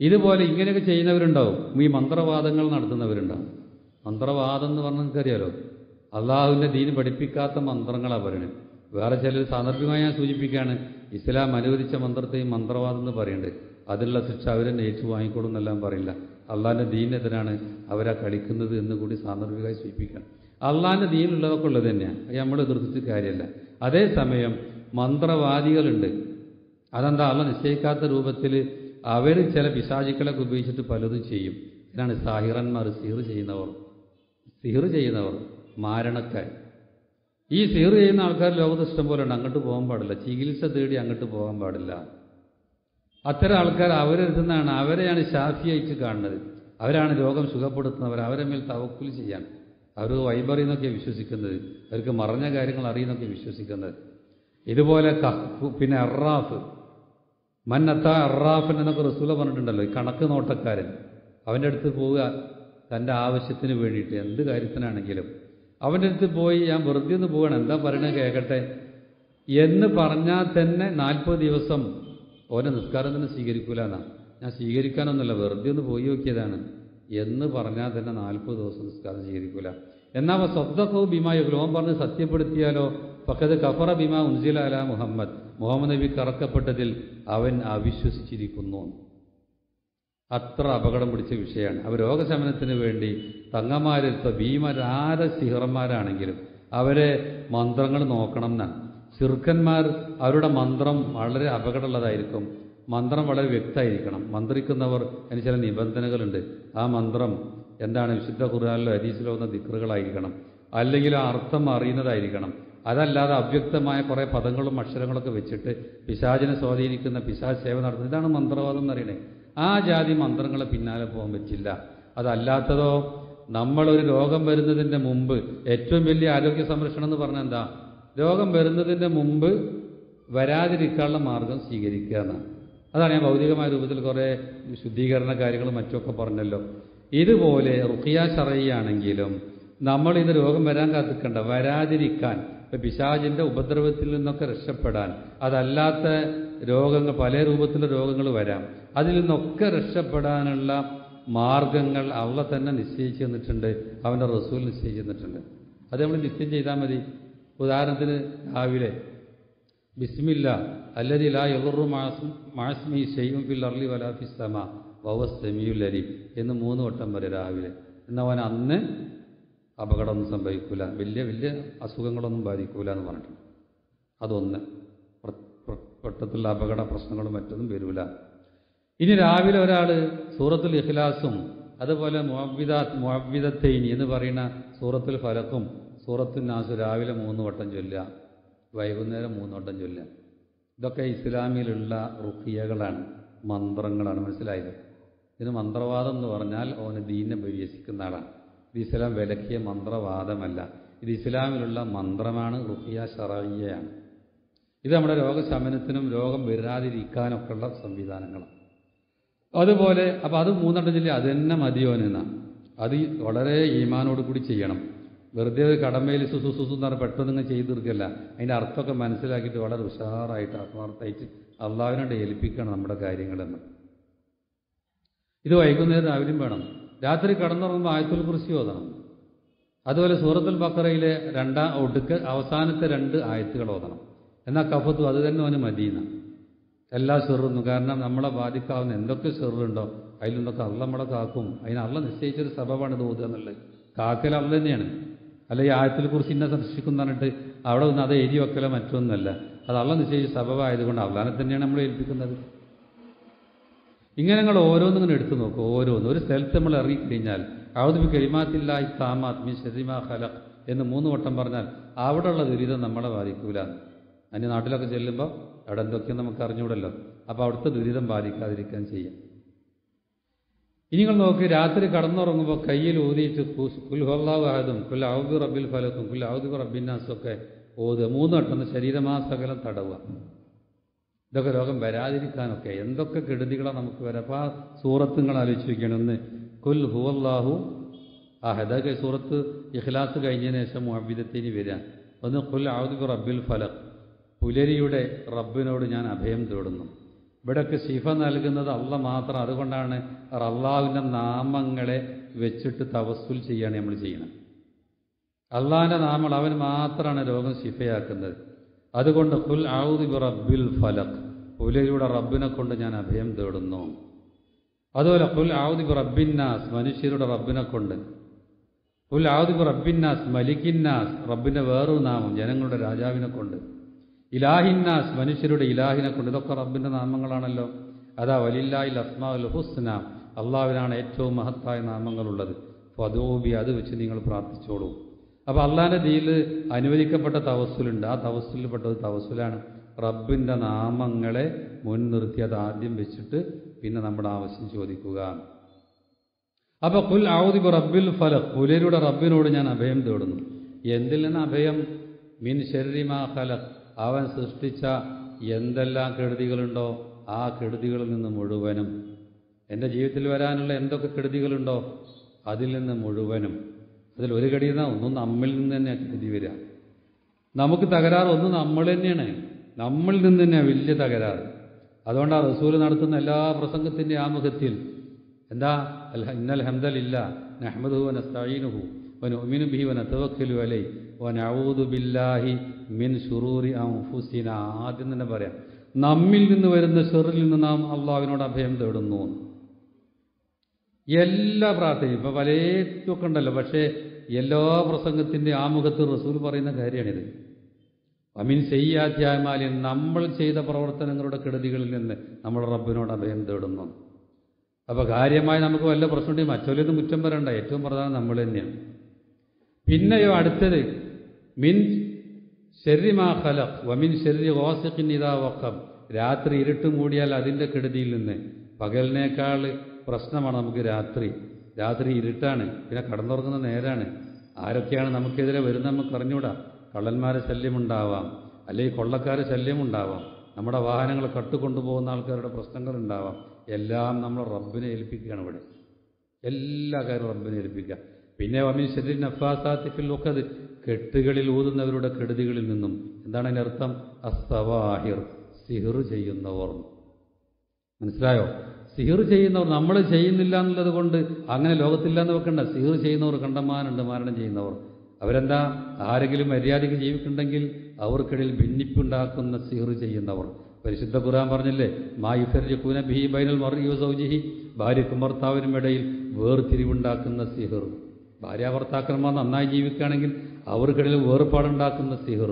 ഇതുപോലെ ഇങ്ങനെയൊക്കെ ചെയ്യുന്നവരുണ്ടാവും. ഈ മന്ത്രവാദങ്ങൾ നടത്തുന്നവരുണ്ടാവും. മന്ത്രവാദം എന്ന് പറഞ്ഞാൽ നിനക്കറിയാലോ? അള്ളാഹുവിന്റെ ദീന് പഠിപ്പിക്കാത്ത മന്ത്രങ്ങളാണ് പറയുന്നത് വേറെ ചിലർ സാന്ദർഭികമായി ഞാൻ സൂചിപ്പിക്കുകയാണ്. ഇസ്ലാം അനുവദിച്ച മന്ത്രത്തെയും മന്ത്രവാദം എന്ന് പറയുന്നുണ്ട് അതിലുള്ള ശിക്ഷ അവരെ നേച്ചു വാങ്ങിക്കോളും എന്നെല്ലാം പറയില്ല. അള്ളാഹിന്റെ ദീനെതിരാണ് അവരാ കളിക്കുന്നത് എന്ന് കൂടി സാന്ദർഭികമായി സൂചിപ്പിക്കണം. അള്ളാഹിന്റെ ദീനുള്ളതൊക്കെ ഉള്ളത് തന്നെയാണ് നമ്മൾ എതിർത്തിട്ട് കാര്യമല്ല അതേസമയം മന്ത്രവാദികളുണ്ട്. അതെന്താ? അള്ള നിശ്ചയിക്കാത്ത രൂപത്തിൽ അവർ ചില പിശാചിക്കളൊക്കെ ഉപയോഗിച്ചിട്ട് പലതും ചെയ്യും. ഇതിനാണ് സാഹിറന്മാർ സിഹർ ചെയ്യുന്നവർ. സിഹർ ചെയ്യുന്നവർ. മാരണക്കാർ ഈ സീർ ചെയ്യുന്ന ആൾക്കാർ ലോകത്ത് ഇഷ്ടം പോലെ ഉണ്ട്. അങ്ങോട്ട് പോകാൻ പാടില്ല. ചികിത്സ തേടി അങ്ങോട്ട് പോകാൻ പാടില്ല. അത്തരം ആൾക്കാർ അവരെടുത്തുന്നതാണ് അവരെയാണ് ഷാഫിയായിട്ട് കാണുന്നത്. അവരാണ് രോഗം സുഖപ്പെടുത്തുന്നവർ. അവരെ മേൽ തവക്കുൽ ചെയ്യാൻ. അവർ വൈബറിയെന്നൊക്കെ വിശ്വസിക്കുന്നത്. അവർക്ക് മറഞ്ഞ കാര്യങ്ങൾ അറിയുന്നൊക്കെ വിശ്വസിക്കുന്നത്. ഇതുപോലെ പിന്നെ അറാഫ്. മന്നത്ത അറാഫൻ എന്നൊക്കെ റസൂല പറഞ്ഞിട്ടുണ്ടല്ലോ. ഈ കണക്ക് നോട്ടക്കാരൻ. അവന്റെ അടുത്ത് പോവുക തന്റെ ആവശ്യത്തിന് വേണ്ടിയിട്ട്. എന്ത് കാര്യത്തിനാണെങ്കിലും. അവന്റെ അടുത്ത് പോയി ഞാൻ വെറുതെ ഒന്ന് പോകണം എന്താ പറയണത് കേൾക്കട്ടെ എന്ന് പറഞ്ഞാൽ തന്നെ നാൽപ്പത് ദിവസം ഓനെ നിസ്കാരം തന്നെ സ്വീകരിക്കൂല എന്നാ ഞാൻ സ്വീകരിക്കാനൊന്നുമില്ല വെറുതെ ഒന്ന് പോയി നോക്കിയതാണ്. എന്ന് പറഞ്ഞാൽ തന്നെ നാൽപ്പത് ദിവസം നിസ്കാരം സ്വീകരിക്കൂല. എന്നാൽ സ്വന്തക്കോ ബിമായോ ലോകം പറഞ്ഞ് സത്യപ്പെടുത്തിയാലോ? പക്കത് കഫറ ബിമ ഉൻസില അല മുഹമ്മദ്. മുഹമ്മദ് നബി കറക്കപ്പെട്ടതിൽ അവൻ അവിശ്വസിച്ചിരിക്കുന്നു. അത്ര അപകടം പിടിച്ച വിഷയമാണ്. അവർ രോഗശമനത്തിന് വേണ്ടി തങ്ങമാരെടുത്ത ഭീമരാര സിഹറന്മാരാണെങ്കിലും അവരെ മന്ത്രങ്ങൾ നോക്കണം എന്നാണ്. ചെറുക്കന്മാർ അവരുടെ മന്ത്രം വളരെ അപകടമുള്ളതായിരിക്കും. മന്ത്രം വളരെ വ്യക്തമായിരിക്കണം. മന്ത്രിക്കുന്നവർ അതിന് ചില നിബന്ധനകളുണ്ട്. ആ മന്ത്രം എന്താണ് വിശുദ്ധ ഖുർആാനിലോ ഹദീസിലോ എന്ന ദിക്റുകളായിരിക്കണം. അല്ലെങ്കിൽ ആ അർത്ഥം അറിയുന്നതായിരിക്കണം. അതല്ലാതെ അവ്യക്തമായ കുറേ പദങ്ങളും അക്ഷരങ്ങളൊക്കെ വെച്ചിട്ട് പിശാചിനെ സ്വാധീനിക്കുന്ന പിശാച് സേവ നടത്തുന്നത് ഇതാണ് മന്ത്രവാദം എന്ന് പറയുന്നത്. ആ ജാതി മന്ത്രങ്ങളെ പിന്നാലെ പോകാൻ പറ്റില്ല. അതല്ലാത്തതോ നമ്മളൊരു രോഗം വരുന്നതിന്റെ മുമ്പ് ഏറ്റവും വലിയ ആരോഗ്യ സംരക്ഷണം എന്ന് പറഞ്ഞാൽ എന്താ? രോഗം വരുന്നതിന്റെ മുമ്പ് വരാതിരിക്കാനുള്ള മാർഗം സ്വീകരിക്കുക എന്നാണ്. അതാണ് ഞാൻ ഭൗതികമായ രൂപത്തിൽ കുറേ ശുദ്ധീകരണ കാര്യങ്ങളും മറ്റുമൊക്കെ പറഞ്ഞല്ലോ. ഇതുപോലെ റുഖിയ ഷറയാണെങ്കിലും നമ്മൾ ഇത് രോഗം വരാൻ കാത്തിക്കണ്ട. വരാതിരിക്കാൻ. ഇപ്പം പിശാചിന്റെ ഉപദ്രവത്തിൽ നിന്നൊക്കെ രക്ഷപ്പെടാൻ. അതല്ലാത്ത രോഗങ്ങൾ പല രൂപത്തിലുള്ള രോഗങ്ങൾ വരാം. അതിൽ നിന്നൊക്കെ രക്ഷപ്പെടാനുള്ള മാർഗങ്ങൾ അവളെ തന്നെ നിശ്ചയിച്ചു തന്നിട്ടുണ്ട്. അവന്റെ റസൂൽ നിശ്ചയിച്ചു തന്നിട്ടുണ്ട്. അത് നമ്മൾ നിത്യം ചെയ്താൽ മതി. ഉദാഹരണത്തിന് രാവിലെ ബിസ്മില്ല അല്ലതി ലാ യദുറു മാസ്മി ഷെയ്യും ഫിൽ അർലി വലാ വവ അരി എന്ന് മൂന്ന് വട്ടം വരെ രാവിലെ. എന്നവൻ അന്ന് അപകടമൊന്നും സംഭവിക്കൂല. വലിയ വലിയ അസുഖങ്ങളൊന്നും ബാധിക്കൂല എന്ന് പറഞ്ഞിട്ടുണ്ട്. അതൊന്ന്. പെട്ടത്തുള്ള അപകട പ്രശ്നങ്ങളും മറ്റൊന്നും വരൂല ഇനി രാവിലെ ഒരാൾ സൂറത്തുൽ ഇഖ്ലാസും അതുപോലെ മുഅവ്വിദാത്ത് മുഅവ്വിദത്തൈനി എന്ന് പറയുന്ന സൂറത്തുൽ ഫലക്കും സൂറത്തുൽ നാസു രാവിലെ മൂന്ന് വട്ടം ചൊല്ലുക വൈകുന്നേരം മൂന്ന് വട്ടം ചൊല്ലുക. ഇതൊക്കെ ഇസ്ലാമിലുള്ള റുഖിയകളാണ് മന്ത്രങ്ങളാണ്. മനസ്സിലായത് ഇതിന് മന്ത്രവാദം എന്ന് പറഞ്ഞാൽ അവന് ദീനെ പരിഹസിക്കുന്ന ആളാണ്. ഇത് ഇസ്ലാം വിലക്കിയ മന്ത്രവാദമല്ല. ഇത് ഇസ്ലാമിലുള്ള മന്ത്രമാണ് റുഖിയ ഷറയ്യയാണ് ഇത് നമ്മുടെ രോഗശമനത്തിനും രോഗം വരാതിരിക്കാനൊക്കെയുള്ള സംവിധാനങ്ങളാണ്. അതുപോലെ അപ്പോൾ അത് മൂന്നെണ്ണം ജില്ല അത് തന്നെ മതിയോനെന്നാണ് അത് വളരെ ഈമാനോട് കൂടി ചെയ്യണം. വെറുതെ ഒരു കടമയിൽ സുസു എന്ന് പറഞ്ഞാൽ പെട്ടെന്ന് ചെയ്തു തീർക്കല്ല. അതിന്റെ അർത്ഥമൊക്കെ മനസ്സിലാക്കിയിട്ട് വളരെ ഉഷാറായിട്ട് ആത്മാർത്ഥമായിട്ട് അള്ളാവിനോട് ഏൽപ്പിക്കണം നമ്മുടെ കാര്യങ്ങളെന്ന്. ഇത് വൈകുന്നേരം രാവിലെയും വേണം. രാത്രി കടന്നുറങ്ങുമ്പോൾ ആയത്തുൽ കുറിച്ച് ഓതണം. അതുപോലെ സൂറത്തുൽ ബക്കറയിലെ രണ്ടാം ഒടുക്ക് അവസാനത്തെ രണ്ട് ആയത്തുകൾ ഓതണം. എന്നാൽ കഫത്തു? അത് തന്നെ അവന് മദീന. എല്ലാ സെറുന്നു കാരണം നമ്മളെ ബാധിക്കാവുന്ന എന്തൊക്കെ ഷെറുണ്ടോ അതിലൊന്നൊക്കെ അള്ള നമ്മളെ കാക്കും. അതിന് അള്ള നിശ്ചയിച്ചൊരു സ്വഭാവമാണ് ഇത് എന്നുള്ളത്. കാക്കൽ അള്ള തന്നെയാണ്. അല്ല ഈ കുറിച്ച് ഇന്നെ സംരക്ഷിക്കുന്ന പറഞ്ഞിട്ട് അവിടെ നിന്ന് അത് എഴുതി വെക്കലോ മറ്റൊന്നല്ല അത് അള്ള നിശ്ചയിച്ച സഭവായതുകൊണ്ട് അള്ളാനെ തന്നെയാണ് നമ്മൾ ഏൽപ്പിക്കുന്നത്. ഇങ്ങനെ നിങ്ങൾ ഓരോന്നും ഇങ്ങനെ എടുത്തു നോക്കും ഓരോന്ന്. ഒരു സ്ഥലത്ത് നമ്മൾ ഇറങ്ങിക്കഴിഞ്ഞാൽ ഔദ്ബി കരിമാത്തില്ല ഇത്താമാത്മി ശരിമാ ഹല എന്ന് മൂന്ന് വട്ടം പറഞ്ഞാൽ അവിടെയുള്ള ദുരിതം നമ്മളെ ബാധിക്കൂല. അന്യ നാട്ടിലൊക്കെ ചെല്ലുമ്പോൾ അവിടെ എന്തൊക്കെയും നമുക്ക് അറിഞ്ഞൂടല്ലോ അപ്പോൾ അവിടുത്തെ ദുരിതം ബാധിക്കാതിരിക്കാൻ ചെയ്യാം. ഇനി നിങ്ങൾ നോക്ക് രാത്രി കടന്നുറങ്ങുമ്പോൾ കയ്യിൽ ഊതിയിട്ട് കുൽഹല്ലാഹു അഹദും കുൽ റബ്ബിൽ ഫലത്തും കുൽ റബ്ബിന്നാസും ഒക്കെ ഓത് മൂന്ന് വട്ടം ശരീരമാസകലം തടവുക. ഇതൊക്കെ രോഗം വരാതിരിക്കാനൊക്കെ എന്തൊക്കെ കെടുതികളാണ് നമുക്ക് വരാം. അപ്പോൾ ആ സൂറത്ത് നിങ്ങൾ ആലോചിച്ച് വയ്ക്കണം ഒന്ന് കുൽ ഹുവല്ലാഹു അഹദൊക്കെ സൂറത്ത് ഇഖ്ലാസ് കഴിഞ്ഞതിന് ശേഷം മുഹബിദത്തിന് വരിക ഒന്ന് കുൽ ഔദു റബ്ബിൽ ഫലക്. പുലരിയുടെ റബ്ബിനോട് ഞാൻ അഭയം തേടുന്നു. ഇവിടെയൊക്കെ ശിഫ നൽകുന്നത് അല്ല മാത്രം. അതുകൊണ്ടാണ് അള്ളാഹുവിന്റെ നാമങ്ങളെ വെച്ചിട്ട് തവസ്സുൽ ചെയ്യാണ് നമ്മൾ ചെയ്യണം അള്ളാഹിന്റെ നാമങ്ങൾ അവൻ മാത്രമാണ് രോഗം ശിഫയാക്കുന്നത്. അതുകൊണ്ട് ഫുൽ ഔദി റബ്ബിൽ ഫലക്. പുലരിയുടെ റബ്ബിനെ കൊണ്ട് ഞാൻ അഭയം തേടുന്നു. അതുപോലെ ഫുൽ ഔദി റബ്ബിന്നാസ് മനുഷ്യരുടെ റബ്ബിനെ കൊണ്ട്. ഫുൽ ഔദി റബ്ബിന്നാസ് മലിക്കിന്നാസ് റബ്ബിന്റെ വേറൊരു നാമം ജനങ്ങളുടെ രാജാവിനെ കൊണ്ട്. ഇലാഹിന്നാസ് മനുഷ്യരുടെ ഇലാഹിനെ കൊണ്ട് ഇതൊക്കെ റബ്ബിന്റെ നാമങ്ങളാണല്ലോ. അതാ വലില്ലായിൽ അസ്മാഉൽ ഹുസ്ന. അള്ളാഹുവിനാണ് ഏറ്റവും മഹത്തായ നാമങ്ങളുള്ളത്. ഫതോബി അത് വെച്ച് നിങ്ങൾ പ്രാർത്ഥിച്ചോളൂ. അപ്പോൾ അള്ളാഹിന്റെ ദീൽ അനുവദിക്കപ്പെട്ട തവസ്സുലുണ്ട്. ആ തവസ്സുലിൽപ്പെട്ടത് തവസ്സുലാണ് റബ്ബിന്റെ നാമങ്ങളെ മുൻനിർത്തി അത് ആദ്യം വെച്ചിട്ട് പിന്നെ നമ്മുടെ ആവശ്യം ചോദിക്കുക. അപ്പോൾ കുൽ ഔദിബ് റബ്ബിൽ ഫല പുലരുടെ റബ്ബിനോട് ഞാൻ അഭയം തേടുന്നു. എന്തിൽ നിന്ന് അഭയം? മിൻ ശരീരമാ ഫലക് അവൻ സൃഷ്ടിച്ച എന്തെല്ലാം കെടുതികളുണ്ടോ ആ കെടുതികളിൽ നിന്ന് മുഴുവനും. എന്റെ ജീവിതത്തിൽ വരാനുള്ള എന്തൊക്കെ കെടുതികളുണ്ടോ അതിൽ നിന്ന് മുഴുവനും. അതിൽ ഒരു കടി എന്നാൽ ഒന്നും നമ്മിൽ നിന്ന് തന്നെ കെടുതി വരിക. നമുക്ക് തകരാറ് ഒന്ന് നമ്മൾ തന്നെയാണ്. നമ്മളിൽ നിന്ന് തന്നെ വലിയ തകരാറ്. അതുകൊണ്ടാണ് റസൂൽ നടത്തുന്ന എല്ലാ പ്രസംഗത്തിന്റെ ആമുഖത്തിൽ എന്താ? ഇന്നൽ ഹംദലില്ല നഹ്മദുഹു വനസ്തഈനുഹു ഒമിനു ബിഹി വനതവക്കലു അലൈഹി. വനഊദു ബില്ലാഹി മിൻ ഷുറൂരി അംഫുസിന ആദ്യം തന്നെ പറയാം നമ്മിൽ നിന്ന് വരുന്ന ഷെറിൽ നിന്ന് നാം അള്ളാഹുവിനോട് അഭയം തേടുന്നു. എല്ലാ പ്രാർത്ഥനയും ഇപ്പൊ പലതൊക്കെ ഉണ്ടല്ലോ പക്ഷേ എല്ലാ പ്രസംഗത്തിന്റെ ആമുഖത്ത് റസൂൽ പറയുന്ന കാര്യമാണിത്. അമീൻ ചെയ്യാധ്യായമാലിൻ നമ്മൾ ചെയ്ത പ്രവർത്തനങ്ങളുടെ കെടുതികളിൽ നിന്ന് നമ്മൾ റബ്ബിനോട് അഭയം തേടുന്നു. അപ്പോൾ കാര്യമായി നമുക്ക് വല്ല പ്രശ്നമുണ്ടെങ്കിൽ മറ്റൊരു കുറ്റം വരണ്ട ഏറ്റവും പ്രധാനം നമ്മൾ തന്നെയാണ്. പിന്നെയോ അടുത്തത് മിൻ ശരിമാ ഖലഖ് വമിൻ ശരി ഓസിഖിൻ ഇതാ വക്കം രാത്രി ഇരുട്ട് മൂടിയാൽ അതിന്റെ കെടുതിയിൽ നിന്ന്. പകലിനേക്കാൾ പ്രശ്നമാണ് നമുക്ക് രാത്രി. രാത്രി ഇരുട്ടാണ്. പിന്നെ കടന്നുറങ്ങുന്ന നേരാണ്. ആരൊക്കെയാണ് നമുക്കെതിരെ വരുന്നത് നമുക്ക് അറിഞ്ഞൂടാ കള്ളന്മാരെ ശല്യമുണ്ടാവാം. അല്ലെങ്കിൽ കൊള്ളക്കാരെ ശല്യമുണ്ടാവാം. നമ്മുടെ വാഹനങ്ങൾ കട്ടുകൊണ്ടുപോകുന്ന ആൾക്കാരുടെ പ്രശ്നങ്ങൾ ഉണ്ടാവാം എല്ലാം നമ്മൾ റബ്ബിനെ ഏൽപ്പിക്കുകയാണ് ഇവിടെ. എല്ലാ കാര്യവും റബ്ബിനെ ഏൽപ്പിക്കുക. പിന്നെ വമിൻ ശരീര നഫാസാത്തിഫിൽ ഒക്കെ കെട്ടുകളിൽ ഊതുന്നവരുടെ കെടുതികളിൽ നിന്നും എന്താണ് അതിന്റെ അർത്ഥം? അസ്തവാഹിർ സിഹിർ ചെയ്യുന്നവർ. മനസ്സിലായോ? സിഹിർ ചെയ്യുന്നവർ നമ്മൾ ചെയ്യുന്നില്ല എന്നുള്ളത് കൊണ്ട് അങ്ങനെ ലോകത്തില്ല എന്ന് വെക്കണ്ട. സിഹിർ ചെയ്യുന്നവർ കണ്ടമാനുണ്ട് മാരണം ചെയ്യുന്നവർ. അവരെന്താ? ആരെങ്കിലും മര്യാദയ്ക്ക് ജീവിക്കുന്നുണ്ടെങ്കിൽ അവർക്കിടയിൽ ഭിന്നിപ്പുണ്ടാക്കുന്ന സിഹിർ ചെയ്യുന്നവർ. പരിശുദ്ധ ഖുർആൻ പറഞ്ഞില്ലേ മായുഫർജുന ബിഹി ബൈനൽ മറിയോ സൗജിഹി ഭാര്യക്കും ഭർത്താവിനും ഇടയിൽ വേർതിരിവുണ്ടാക്കുന്ന സിഹിർ. ഭാര്യ ഭർത്താക്കന്മാർ നന്നായി ജീവിക്കുകയാണെങ്കിൽ അവർക്കിടയിൽ വേർപാടുണ്ടാക്കുന്ന സിഹർ.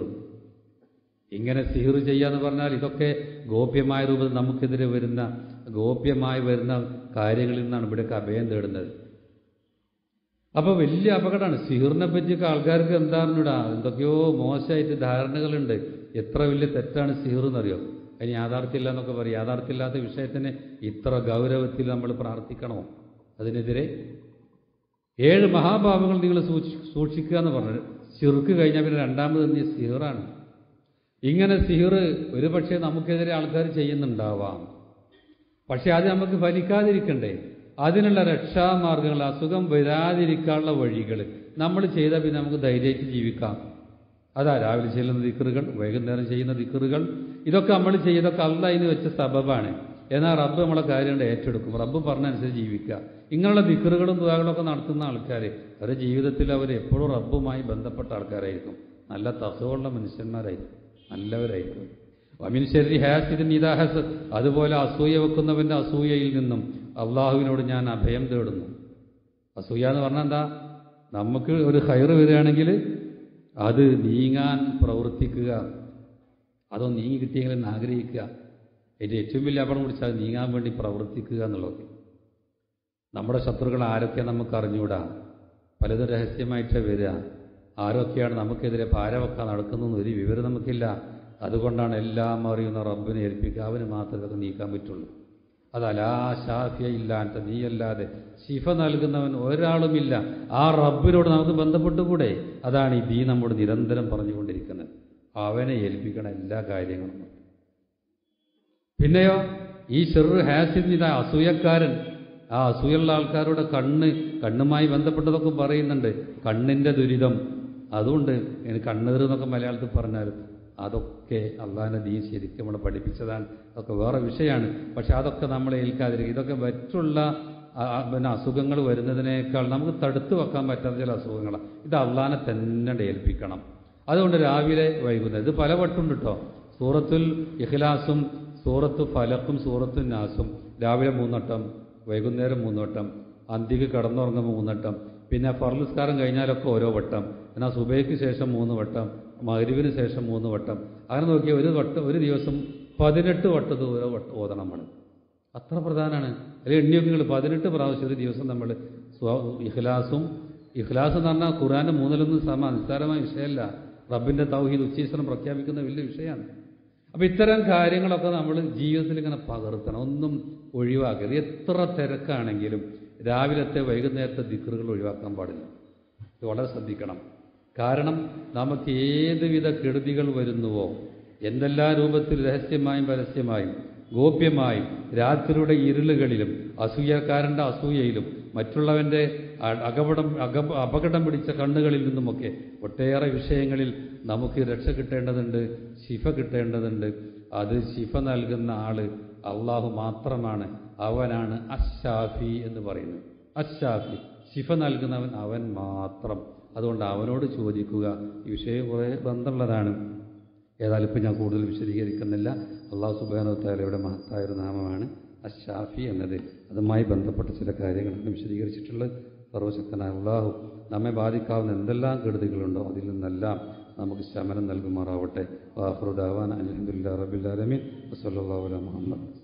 ഇങ്ങനെ സിഹിർ ചെയ്യാന്ന് പറഞ്ഞാൽ ഇതൊക്കെ ഗോപ്യമായ രൂപത്തിൽ നമുക്കെതിരെ വരുന്ന ഗോപ്യമായി വരുന്ന കാര്യങ്ങളിൽ നിന്നാണ് ഇവിടെയൊക്കെ അഭയം തേടുന്നത്. അപ്പോൾ വലിയ അപകടമാണ്. സിഹിറിനെ പറ്റിയൊക്കെ ആൾക്കാർക്ക് എന്താണെന്നിടാ? എന്തൊക്കെയോ മോശമായിട്ട് ധാരണകളുണ്ട്. എത്ര വലിയ തെറ്റാണ് സിഹിർ എന്നറിയോ അതിന് യാഥാർത്ഥ്യമില്ല എന്നൊക്കെ പറയും. യാഥാർത്ഥ്യമില്ലാത്ത വിഷയത്തിന് ഇത്ര ഗൗരവത്തിൽ നമ്മൾ പ്രാർത്ഥിക്കണോ? അതിനെതിരെ ഏഴ് മഹാഭാവങ്ങൾ നിങ്ങൾ സൂക്ഷിക്കുക എന്ന് പറഞ്ഞു ചിറുക്ക് കഴിഞ്ഞാൽ പിന്നെ രണ്ടാമത് തന്നെ സിഹിറാണ്. ഇങ്ങനെ സിഹിർ ഒരുപക്ഷെ നമുക്കെതിരെ ആൾക്കാർ ചെയ്യുന്നുണ്ടാവാം. പക്ഷെ അത് നമുക്ക് ഫലിക്കാതിരിക്കണ്ടേ? അതിനുള്ള രക്ഷാമാർഗങ്ങൾ അസുഖം വരാതിരിക്കാനുള്ള വഴികൾ നമ്മൾ ചെയ്താൽ പിന്നെ നമുക്ക് ധൈര്യമായിട്ട് ജീവിക്കാം. അതാ രാവിലെ ചെയ്യുന്ന ദിക്കറുകൾ വൈകുന്നേരം ചെയ്യുന്ന ദിക്കറുകൾ ഇതൊക്കെ നമ്മൾ ചെയ്തൊക്കെ അല്ല അതിന് വെച്ച സബബാണ്. എന്നാൽ റബ്ബ് നമ്മളെ കാര്യം ഏറ്റെടുക്കും. റബ്ബ് പറഞ്ഞനുസരിച്ച് ജീവിക്കുക. ഇങ്ങനെയുള്ള ദിക്കറുകളും ദുവാകളൊക്കെ നടത്തുന്ന ആൾക്കാർ അവരുടെ ജീവിതത്തിൽ അവർ എപ്പോഴും റബ്ബുമായി ബന്ധപ്പെട്ട ആൾക്കാരായിരിക്കും. നല്ല തസവുള്ള മനുഷ്യന്മാരായിരിക്കും. നല്ലവരായിരിക്കും. വമിൻ ശരി ഹാസിദിൻ ഇതാഹസ് അതുപോലെ അസൂയ വെക്കുന്നവന്റെ അസൂയയിൽ നിന്നും അള്ളാഹുവിനോട് ഞാൻ അഭയം തേടുന്നു. അസൂയ എന്ന് പറഞ്ഞാൽ എന്താ? നമുക്ക് ഒരു ഹയർ വരികയാണെങ്കിൽ അത് നീങ്ങാൻ പ്രവർത്തിക്കുക. അതോ നീങ്ങി കിട്ടിയെങ്കിലും ആഗ്രഹിക്കുക. അതിന്റെ ഏറ്റവും വലിയ അപകടം പിടിച്ചാൽ നീങ്ങാൻ വേണ്ടി പ്രവർത്തിക്കുക എന്നുള്ളത്. നമ്മുടെ ശത്രുക്കൾ ആരൊക്കെ നമുക്ക് അറിഞ്ഞുകൂടാ? പലതും രഹസ്യമായിട്ട് വരിക. ആരൊക്കെയാണ് നമുക്കെതിരെ പാര വെക്കാൻ നടക്കുന്നതെന്ന് ഒരു വിവരം നമുക്കില്ല. അതുകൊണ്ടാണ് എല്ലാം അറിയുന്ന റബ്ബിനെ ഏൽപ്പിക്കുക. അവന് മാത്രമേ അത് നീക്കാൻ പറ്റുള്ളൂ. അതലാ ഷാഫിയ ഇല്ലാത്ത നീയല്ലാതെ ശിഫ നൽകുന്നവൻ ഒരാളുമില്ല ആ റബ്ബിനോട് നമുക്ക് ബന്ധപ്പെട്ടുകൂടെ? അതാണ് ഈ ദീ നമ്മോട് നിരന്തരം പറഞ്ഞുകൊണ്ടിരിക്കുന്നത്. അവനെ ഏൽപ്പിക്കണം എല്ലാ കാര്യങ്ങളും. പിന്നെയോ ഈ ചെറു ഹാസിദ് ഇതാ അസൂയക്കാരൻ. ആ അസൂയുള്ള ആൾക്കാരുടെ കണ്ണ് കണ്ണുമായി ബന്ധപ്പെട്ടതൊക്കെ പറയുന്നുണ്ട്. കണ്ണിന്റെ ദുരിതം. അതുകൊണ്ട് എനിക്ക് കണ്ണേറ് എന്നൊക്കെ മലയാളത്തിൽ പറഞ്ഞാലും അതൊക്കെ അള്ളാഹിന്റെ ദീൻ ശരിക്കും നമ്മളെ പഠിപ്പിച്ചതാണ്. അതൊക്കെ വേറെ വിഷയമാണ്. പക്ഷെ അതൊക്കെ നമ്മളെ ഏൽക്കാതിരിക്കും ഇതൊക്കെ മറ്റുള്ള പിന്നെ അസുഖങ്ങൾ വരുന്നതിനേക്കാൾ നമുക്ക് തടുത്തു വെക്കാൻ പറ്റാത്ത ചില അസുഖങ്ങളാണ് ഇത് അള്ളാഹാനെ തന്നെ ഏൽപ്പിക്കണം. അതുകൊണ്ട് രാവിലെ വൈകുന്നേരം ഇത് പല വട്ടുണ്ട് കേട്ടോ സൂറത്തുൽ ഇഖ്ലാസും സൂറത്ത് ഫലക്കും സൂറത്ത് നാസും. രാവിലെ മൂന്നട്ടം വൈകുന്നേരം മൂന്നോട്ടം അന്തിക്ക് കടന്നുറങ്ങുമ്പോൾ മൂന്നട്ടം പിന്നെ ഫർലിസ്കാരം കഴിഞ്ഞാലൊക്കെ ഓരോ വട്ടം എന്നാൽ സുബൈക്ക് ശേഷം മൂന്ന് വട്ടം മകരുവിന് ശേഷം മൂന്ന് വട്ടം. അങ്ങനെ നോക്കിയാൽ ഒരു വട്ടം ഒരു ദിവസം പതിനെട്ട് വട്ടത് ഓരോ വട്ടം ഓതണമാണ് അത്ര പ്രധാനമാണ് അല്ലെങ്കിൽ എണ്ണിയൊക്കെ നിങ്ങൾ പതിനെട്ട് പ്രാവശ്യം ഒരു ദിവസം നമ്മൾ ഇഖ്ലാസും ഇഖ്ലാസ് എന്ന് പറഞ്ഞാൽ ഖുറാന്റെ മൂന്നിലൊന്നും സമ നിസ്സാരമായ വിഷയമല്ല റബ്ബിന്റെ തൗഹീദ് ഉച്ചീശ്വരം പ്രഖ്യാപിക്കുന്ന വലിയ വിഷയമാണ് അപ്പോൾ ഇത്തരം കാര്യങ്ങളൊക്കെ നമ്മൾ ജീവിതത്തിൽ ഇങ്ങനെ പകർത്തണം. ഒന്നും ഒഴിവാക്കരുത്. എത്ര തിരക്കാണെങ്കിലും രാവിലത്തെ വൈകുന്നേരത്തെ ദിക്കറുകൾ ഒഴിവാക്കാൻ പാടില്ല. ഇത് വളരെ ശ്രദ്ധിക്കണം. കാരണം നമുക്ക് ഏതുവിധ കെടുതികൾ വരുന്നുവോ എന്തെല്ലാം രൂപത്തിൽ രഹസ്യമായും പരസ്യമായും ഗോപ്യമായും രാത്രിയുടെ ഇരുളുകളിലും അസൂയക്കാരന്റെ അസൂയയിലും മറ്റുള്ളവന്റെ അകപടം അക അപകടം പിടിച്ച കണ്ണുകളിൽ നിന്നുമൊക്കെ ഒട്ടേറെ വിഷയങ്ങളിൽ നമുക്ക് രക്ഷ കിട്ടേണ്ടതുണ്ട് ശിഫ കിട്ടേണ്ടതുണ്ട്. അത് ശിഫ നൽകുന്ന ആൾ അള്ളാഹു മാത്രമാണ്. അവനാണ് അഷാഫി എന്ന് പറയുന്നത്. അഷാഫി ശിഫ നൽകുന്നവൻ അവൻ മാത്രം. അതുകൊണ്ട് അവനോട് ചോദിക്കുക. ഈ വിഷയം കുറേ ബന്ധമുള്ളതാണ്. ഏതായാലും ഇപ്പം ഞാൻ കൂടുതൽ വിശദീകരിക്കുന്നില്ല. അള്ളാഹു സുബാനോത്താലയുടെ മഹത്തായ ഒരു നാമമാണ് അഷാഫി എന്നത്. അതുമായി ബന്ധപ്പെട്ട ചില കാര്യങ്ങളാണ് വിശദീകരിച്ചിട്ടുള്ളത് സർവശക്തനായ അള്ളാഹു നമ്മെ ബാധിക്കാവുന്ന എന്തെല്ലാം കെടുതികളുണ്ടോ അതിൽ നിന്നെല്ലാം നമുക്ക് ശമനം നൽകുമാറാവട്ടെ. വാഹുദാവാൻ അലഹമുല്ലാ റബിൻ വസ്ലാ മുഹമ്മദ്.